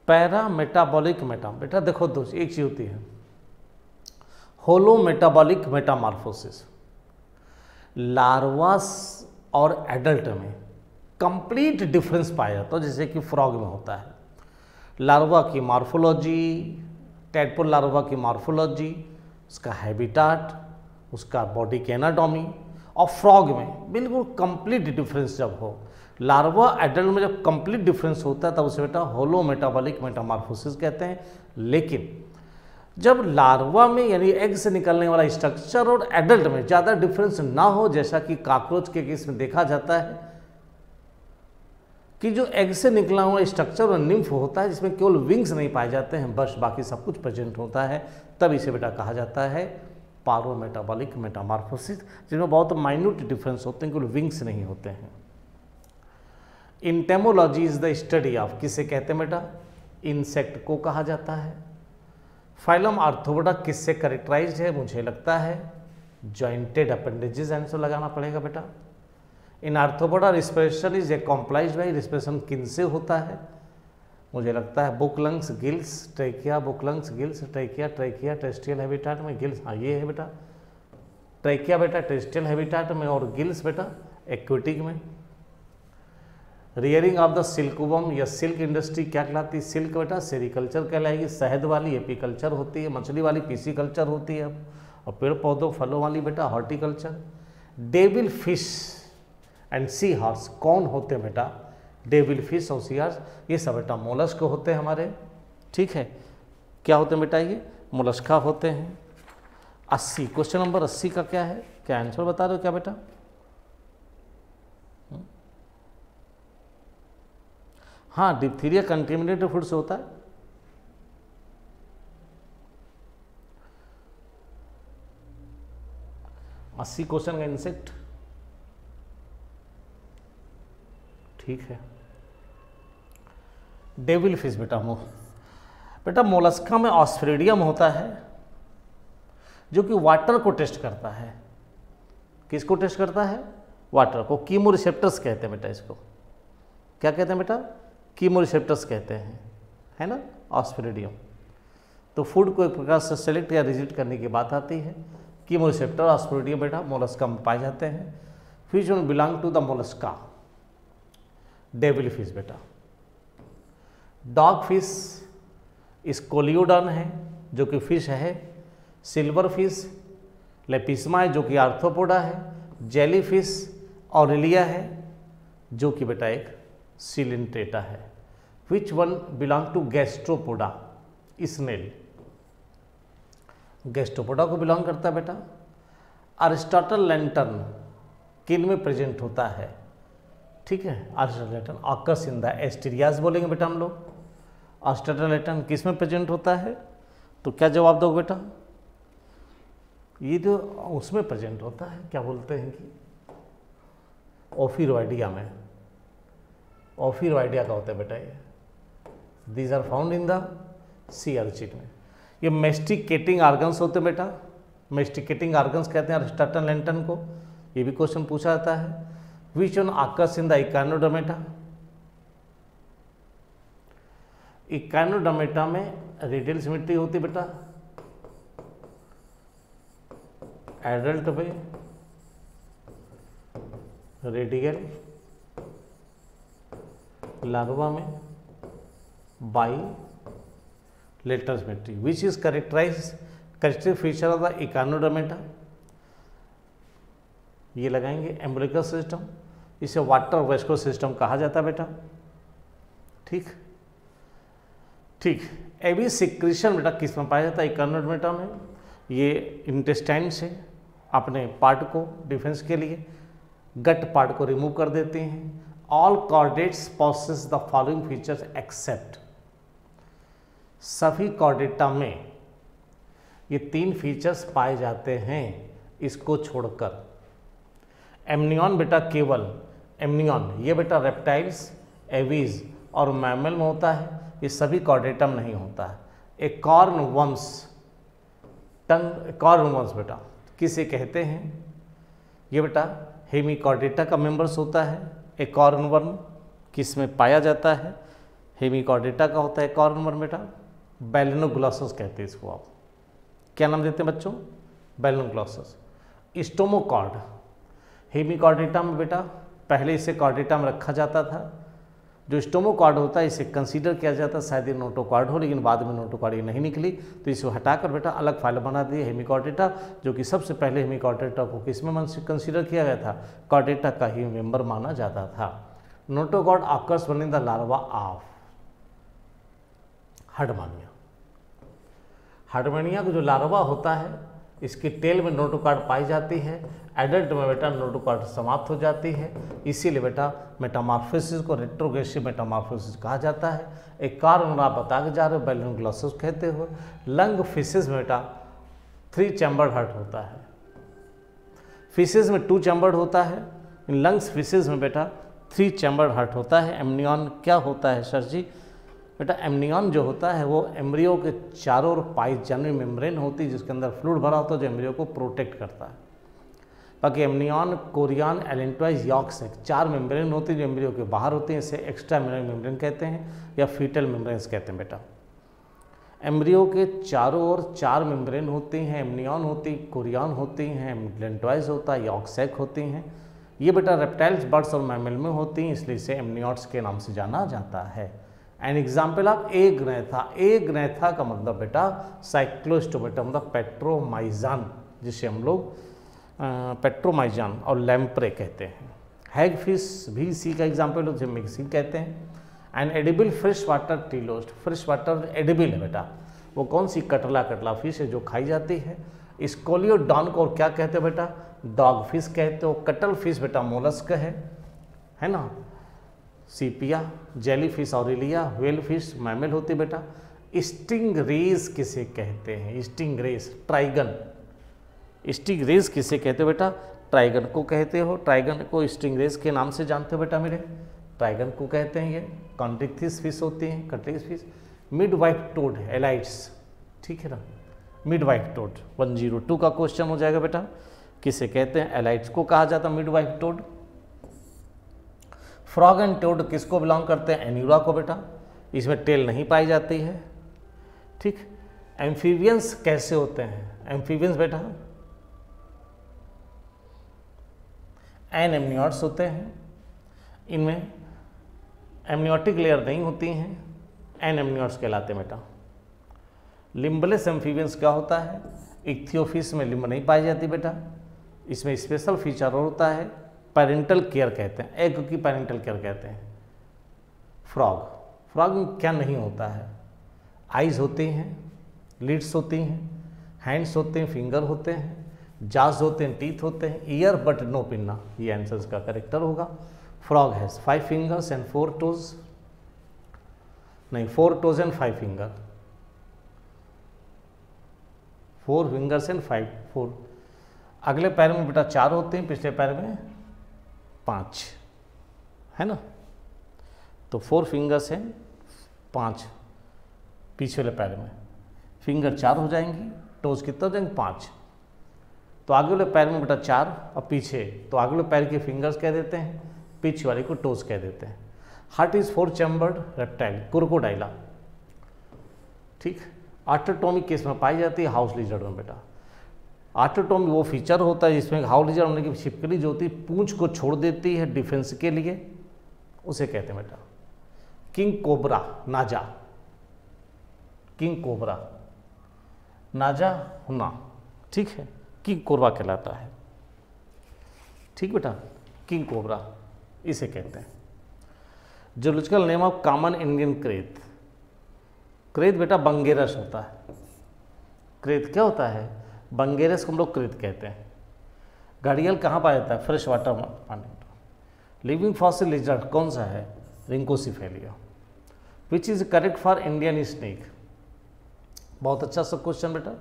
पैरा मेटाबॉलिक मेटा, बेटा देखो दोस्त एक चीज़ होती है। Holometabolic metamorphosis. लार्वास और एडल्ट में कंप्लीट डिफरेंस पाया जाता है, जैसे कि फ्रॉग में होता है। लार्वा की मार्फोलॉजी टैडपोल लार्वा की मार्फोलॉजी उसका हैबिटाट उसका बॉडी की एनाटॉमी और फ्रॉग में बिल्कुल कंप्लीट डिफरेंस जब हो लार्वा एडल्ट में जब कंप्लीट डिफरेंस होता है तब उसे बेटा होलो मेटाबॉलिक मेटामार्फोसिस कहते हैं लेकिन जब लार्वा में यानी एग से निकलने वाला स्ट्रक्चर और एडल्ट में ज़्यादा डिफरेंस ना हो जैसा कि काकरोच के केस में देखा जाता है कि जो एग से निकला हुआ स्ट्रक्चर और निम्फ होता है, जिसमें केवल विंग्स नहीं पाए जाते हैं, बस बाकी सब कुछ प्रेजेंट होता है, तब इसे बेटा कहा जाता है पारो मेटाबॉलिक मेटामार्फोसिस जिसमें बहुत माइन्यूट डिफरेंस होते हैं, केवल विंग्स नहीं होते हैं। Entomology is the study of किसे कहते हैं बेटा? इंसेक्ट को कहा जाता है। फाइलम आर्थोबोडा किससे करेक्टराइज है? मुझे लगता है जॉइंटेड अपेंडेजेस आंसर लगाना पड़ेगा बेटा। In arthropoda is a complies by respiration किन से होता है? मुझे लगता है book lungs gills trachea book lungs gills trachea trachea terrestrial habitat में गिल्स हाँ ये है बेटा। ट्रैकिया बेटा टेस्टियल हैबिटाट में और गिल्स बेटा एक्विटिक में। रियरिंग ऑफ़ द सिल्कबम या सिल्क इंडस्ट्री क्या कहलाती है? सिल्क बेटा सेरिकल्चर कहलाएगी, शहद वाली एपीकल्चर होती है, मछली वाली पीसी कल्चर होती है। और पेड़ पौधों फलों वाली बेटा horticulture devil fish and sea horse कौन होते हैं बेटा? डेविल फ़िश और सी हॉर्स ये सब बेटा मोलस्क होते हैं हमारे। ठीक है? क्या होते हैं बेटा ये? मोलस्का होते हैं। अस्सी क्वेश्चन नंबर अस्सी का क्या है? क्या आंसर बता रहे हो क्या बेटा? हम्म? हाँ डिप्थीरिया कंटेमिनेटेड फ़ूड से होता है। अस्सी क्वेश्चन का इंसेक्ट ठीक है। डेविल फ़िश बेटा मोह। बेटा मोलस्का में ऑस्फ्रेडियम होता है, जो कि वाटर को टेस्ट करता है। किसको टेस्ट करता है? वाटर को कीमो रिसेप्टर्स कहते हैं बेटा इसको। क्या कहते हैं बेटा? कीमो रिसेप्टर्स कहते हैं, है ना? ऑस्फ्रेडियम तो फ़ूड को एक प्रकार से सेलेक्ट या रिजेक्ट करने की बात आती है। कीमो रिसेप्टर ऑस्फ्रेडियम बेटा, मोलस्का में पाए जाते हैं। Fish belong to the mollusca devil fish बेटा डॉग फ़िश स्कोलियोडन है, जो कि फ़िश है सिल्वर फ़िश लेपिस्मा है, जो कि आर्थोपोडा है जेली फ़िश ऑरिलिया है, जो कि बेटा एक सिलिंट्रेटा है। Which one belong to gastropoda snail gastropoda को बिलोंग करता है बेटा। अरिस्टोटल लैंटर्न किन में प्रेजेंट होता है? ठीक है? आर्स्टेटन ऑकस इन द एस्टीरियाज बोलेंगे बेटा हम लोग। आर्स्टेटन किसमें प्रेजेंट होता है? तो क्या जवाब दोगे बेटा? ये जो उसमें प्रेजेंट होता है, क्या बोलते हैं कि? ओफिरोइडिया में। ओफिरोइडिया का होता है बेटा ये। These are found in the sea urchin में। ये मेस्टिकेटिंग आर्गन्स होते हैं बेटा। मेस्टिकेटिंग आर्गन्स कहते हैं अरिस्टाटन लेंटन को। ये भी क्वेश्चन पूछा जाता है। One occurs in the Echinodermata Echinodermata में रेडियल सिमेट्री होती बेटा। एडल्ट में रेडियल लार्वा में bilateral symmetry which is characterise corrective feature of the इकानोडोमेटा ये लगाएँगे एम्ब्रिकल सिस्टम, इसे वाटर वेस्को सिस्टम कहा जाता है बेटा। ठीक? ठीक एवी सिक्रीशन बेटा किसमें पाया जाता है? इकानोडोमेटा में। ये इंटेस्टाइन से अपने पार्ट को डिफेंस के लिए। गट पार्ट को रिमूव कर देते हैं। All chordates possess the following features except सभी कॉर्डेटा में ये तीन फीचर्स पाए जाते हैं, इसको छोड़कर। एमनियन बेटा केवल एमनियन ये बेटा रेप्टाइल्स एवीज और मैमल में होता है, ये सभी कॉर्डेटम नहीं होता है। एक कॉर्न वंश टंग कॉर्न वंश बेटा, किसे कहते हैं? ये बेटा हेमिकॉर्डेटा का मेंबर्स होता है एक कॉर्नवर्म किसमें पाया जाता है? हेमिकॉर्डेटा का होता है कॉर्नवर्म बेटा बैलिनोग्लॉसस कहते हैं इसको आप। क्या नाम देते हैं बच्चों? बैलिनोग्लॉसस स्टोमोकॉर्ड हेमिकॉर्डेटा में बेटा। पहले इसे कॉर्डेटा में रखा जाता था। जो स्टोमोकॉर्ड होता है, इसे कंसीडर किया जाता। शायद ये नोटोकॉर्ड हो, लेकिन बाद में नोटोकॉर्ड ये नहीं निकली। तो इसे हटाकर बेटा अलग फ़ाइल बना दी हेमिकॉर्डेटा जो कि सबसे पहले हेमिकॉर्डेटा को किसमें कंसीडर किया गया था? कॉर्डेटा का ही मेंबर माना जाता था। नोटोकॉर्ड आकर्स बने the larva of herdmania herdmania का जो लार्वा होता है, इसकी टेल में नोटोकार्ड पाई जाती है। एडल्ट में बेटा नोटोकार्ड समाप्त हो जाती है। इसीलिए बेटा मेटामार्फोसिस को रेट्रोगेसिव मेटामार्फोसिस कहा जाता है। एक कारण आप बता के जा रहे हो, बैलन ग्लॉसस कहते हो लंग फिशेज में बेटा थ्री चैम्बर्ड हार्ट होता है। फिशेज में टू चैम्बर्ड होता है। इन लंग्स फिशेज में बेटा थ्री चैम्बर्ड हार्ट होता है। एमनियन क्या होता है सर जी? बेटा एमनियन जो होता है, वो एम्ब्रियो के चारों ओर पाई जाने मेम्ब्रेन होती है, जिसके अंदर फ्लूड भरा होता है, जो एम्ब्रियो को प्रोटेक्ट करता है। बाकी एमनियन कोरियन एलेंटवाइज यॉक्स है। चार मेम्ब्रेन होती है जो एम्ब्रियो के बाहर होती हैं, इसे एक्स्ट्रा मेम्ब्रेन कहते हैं या फीटल मेम्ब्रेन्स कहते हैं बेटा। एम्ब्रियो के चारों ओर चार मेम्ब्रेन होती हैं। एमनियन होती कोरियन होती हैं लेंटवाइज होता है यॉक्सैक होती हैं। ये बेटा रेप्टाइल्स बर्ड्स और मैमल में होती हैं, इसलिए इसे एमनियॉट्स के नाम से जाना जाता है। एन एग्ज़ाम्पल आप ए ग्रैथा ए ग्रैथा का मतलब बेटा साइक्लोस्टोमेटा मतलब पेट्रोमाइजान जिसे हम लोग पेट्रोमाइजान और लैम्प्रे कहते हैं। हैग फ़िश भी सी का एग्ज़ाम्पल जिसे मिक्सी कहते हैं। And edible fresh water teleost fresh water edible है बेटा। वो कौन सी कटला कटला फ़िश है जो खाई जाती है? स्कोलियो डॉन को और क्या कहते हो बेटा? डॉग फ़िश कहते हो। कटल फ़िश बेटा मोलस्क है। है ना? Sepia jelly fish aurelia whale fish mammal होती बेटा। स्टिंग रेस किसे कहते हैं? Sting rays trygon sting rays किसे कहते हो बेटा? ट्राइगन को कहते हो। ट्राइगन को स्टिंग रेस के नाम से जानते हो बेटा मेरे? ट्राइगन को कहते हैं ये। कॉन्ट्रिक्थिस फ़िश होती हैं cuttle fish. Midwife toad alytes. ठीक है ना? Midwife toad, one zero two का क्वेश्चन हो जाएगा बेटा। किसे कहते हैं? एलाइट्स को कहा जाता है midwife toad. Frog and toad किसको बिलोंग करते हैं? एन्यूरा को बेटा। इसमें टेल नहीं पाई जाती है। ठीक? एम्फीवियंस कैसे होते हैं? एम्फीवियंस बेटा एन एमनियट्स होते हैं। इनमें एमनियोटिक लेयर नहीं होती हैं। एन एमनियट्स कहलाते हैं बेटा। लिम्बलेस एम्फीवियंस क्या होता है? इक्थियोफिस में लिम्ब नहीं पाई जाती बेटा। इसमें स्पेशल फीचर होता है। पेरेंटल केयर कहते हैं। एग की पेरेंटल केयर कहते हैं। फ्रॉग फ्रॉग में क्या नहीं होता है? आइज़ होती हैं। लिड्स होती हैं। हैंड्स होते हैं। फिंगर होते हैं। जाज होते हैं टीथ होते हैं ईयर बट नो पिन्ना ये आंसर का करेक्टर होगा। Frog has five fingers and four toes नहीं four toes and five finger four fingers and five four अगले पैर में बेटा चार होते हैं, पिछले पैर में पाँच। है ना? तो फोर फिंगर्स हैं पाँच पीछे वाले पैर में। फिंगर चार हो जाएँगी टोज कितना हो जाएँगे? पाँच। तो आगे वाले पैर में बेटा चार और पीछे तो आगे वाले पैर के फिंगर्स कह देते हैं, पीछे वाले को टोज कह देते हैं। Heart is four chambered reptile crocodilia ठीक? आर्टोटोमी केस में पाई जाती है हाउस लिजर्ड में बेटा। आर्टोटोमी वो फीचर होता है जिसमें हाउस लिजर्ड होने की छिपकली जो होती है, पूंछ को छोड़ देती है डिफेंस के लिए। उसे कहते हैं बेटा। King cobra naja king cobra naja hannah ठीक है? किंग कोबरा कहलाता है। ठीक बेटा? किंग कोबरा, इसे कहते हैं। Zoological name of common Indian krait krait बेटा बंगेरस होता है। क्रेत क्या होता है? बंगेरस को हम लोग क्रेत कहते हैं। घड़ियल कहाँ पाया जाता है? फ्रेश वाटर पानी लिविंग फॉसिल लिजर्ड कौन सा है? रिंकोसी rhynchocephalia which is correct for Indian snake बहुत अच्छा सा क्वेश्चन बेटा।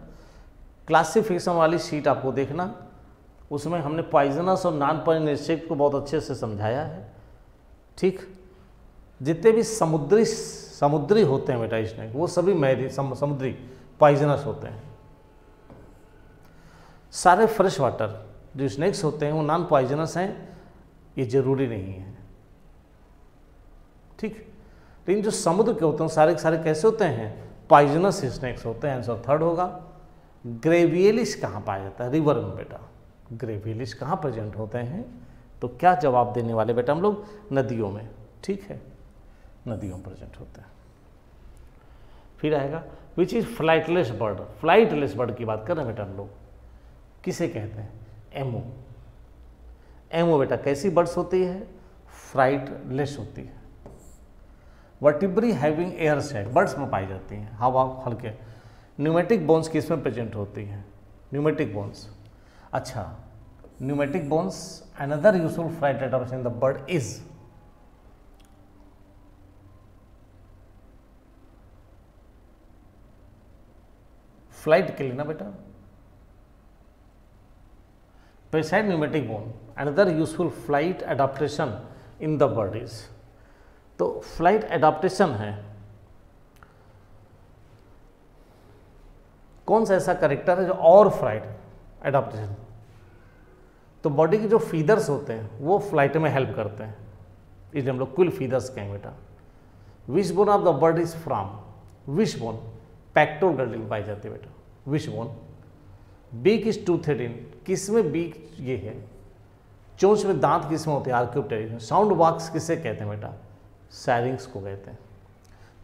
क्लासिफिकेशन वाली शीट आपको देखना। उसमें हमने पॉइजनस और नॉन पॉइजनस को बहुत अच्छे से समझाया है। ठीक? जितने भी समुद्री समुद्री होते हैं बेटा स्नेक वो सभी मैरी सम, समुद्री पॉइजनस होते हैं। सारे फ्रेश वाटर जो स्नेक्स होते हैं वो नॉन पॉइजनस हैं ये ज़रूरी नहीं है। ठीक? लेकिन जो समुद्र के होते हैं सारे सारे कैसे होते हैं? पॉइजनस स्नेक्स होते हैं आंसर थर्ड होगा। ग्रेवियलिस कहाँ पाया जाता है? रिवर में बेटा। ग्रेवियलिस कहाँ प्रेजेंट होते हैं? तो क्या जवाब देने वाले बेटा हम लोग? नदियों में। ठीक है? नदियों में प्रेजेंट होते हैं। फिर आएगा which is flightless bird flightless bird की बात कर रहे हैं बेटा हम लोग। किसे कहते हैं? एमओ एमओ बेटा कैसी बर्ड्स होती है? फ्लाइटलेस होती है। वर्टिब्री हैविंग एयर सेट बर्ड्स में पाई जाती हैं। हवा हल्के। न्यूमेटिक बोन्स किसमें प्रेजेंट होती हैं? न्यूमेटिक बोन्स अच्छा pneumatic bones another useful flight in the bird is flight के लिए ना बेटा? Beside pneumatic bone, another useful flight adaptation in the bird is. तो फ़्लाइट एडाप्टेशन है कौन सा ऐसा करेक्टर है जो और फ़्लाइट एडाप्टेशन तो बॉडी के जो फीदर्स होते हैं, वो फ़्लाइट में हेल्प करते हैं। इसलिए हम लोग कुल फीदर्स कहेंगे बेटा। Wish bone of the bird is from wish bone pectoral girdle पाई जाती है बेटा। Wish bone beak is to in किसमें बीक ये है? चोंच में दांत किसमें होते हैं? आर्क्योप्टेरिक साउंड बॉक्स किसे कहते हैं बेटा? सैरिंग्स को कहते हैं।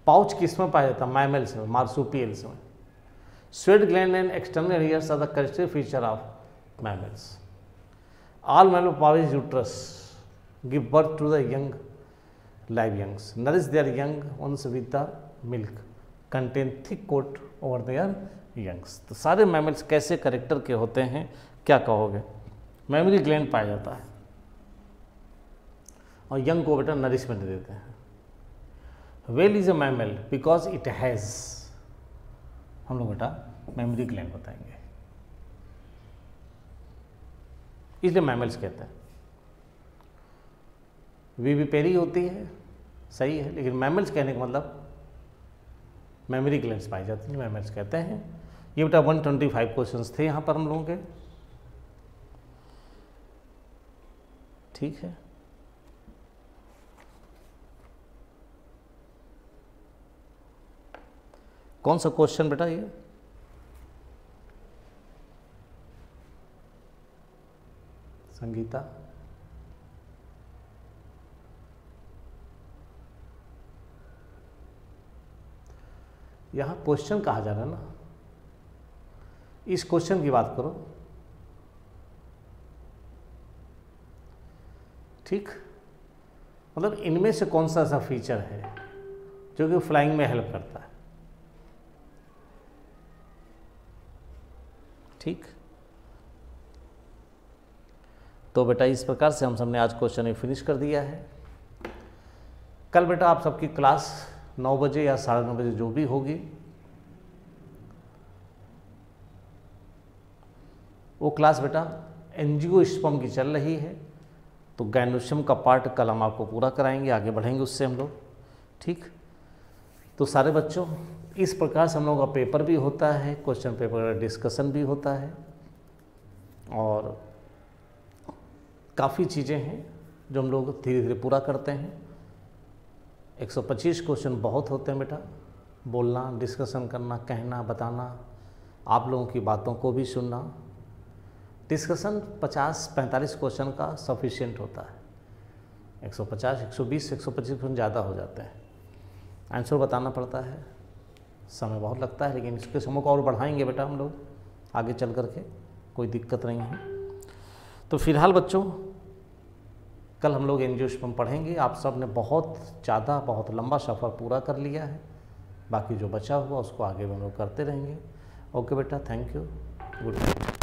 पाउच किसमें पाया जाता है? मैमल्स में मार्सुपियल्स में। Sweat gland and external ears are the corrective feature of mammals all mammal power uterus give birth to the young live youngs nourish their young ones with the milk contain thick coat over their youngs तो सारे mammals कैसे character के होते हैं? क्या कहोगे? Memory gland पाया जाता है। और यंग को बेटा नरिशमेंट देते हैं। Whale is a mammal because it has हम लोग बेटा मेमोरी ग्लैंड बताएँगे। इसलिए मैमल्स कहते हैं। वीवीपेरी होती है, सही है, लेकिन मैमल्स कहने का मतलब मेमोरी ग्लैंड्स पाई जाती हैं, मैमल्स कहते हैं। ये बेटा 125 क्वेश्चंस थे यहाँ पर हम लोगों के। ठीक है? कौन सा क्वेश्चन बेटा ये? संगीता। यहाँ क्वेश्चन कहा जा रहा है ना? इस क्वेश्चन की बात करो। ठीक? मतलब इनमें से कौन सा ऐसा फीचर है जो कि फ्लाइंग में हेल्प करता है? ठीक? तो बेटा इस प्रकार से हम सबने आज क्वेश्चन फिनिश कर दिया है। कल बेटा आप सबकी क्लास नौ बजे या साढ़े नौ बजे जो भी होगी, वो क्लास बेटा एनजीओ स्पम की चल रही है। तो गैनुशम का पार्ट कल हम आपको पूरा कराएँगे, आगे बढ़ेंगे उससे हम लोग, ठीक? तो सारे बच्चों इस प्रकार से हम लोगों का पेपर भी होता है क्वेश्चन पेपर डिस्कशन भी होता है और काफ़ी चीज़ें हैं जो हम लोग धीरे धीरे पूरा करते हैं। 125 क्वेश्चन बहुत होते हैं बेटा। बोलना डिस्कशन करना कहना बताना आप लोगों की बातों को भी सुनना। डिस्कशन 50-45 क्वेश्चन का सफिशिएंट होता है। 150, 120, 125 क्वेश्चन ज़्यादा हो जाते हैं। आंसर बताना पड़ता है। समय बहुत लगता है, लेकिन इसके समय को और बढ़ाएँगे बेटा हम लोग, आगे चल कर के कोई दिक्कत नहीं है। तो फ़िलहाल बच्चों, कल हम लोग एनजियोस्पम पढ़ेंगे, आप सबने बहुत ज़्यादा, बहुत लंबा सफ़र पूरा कर लिया है। बाकी जो बचा हुआ, उसको आगे भी हम लोग करते रहेंगे। ओके बेटा, थैंक यू। Good night.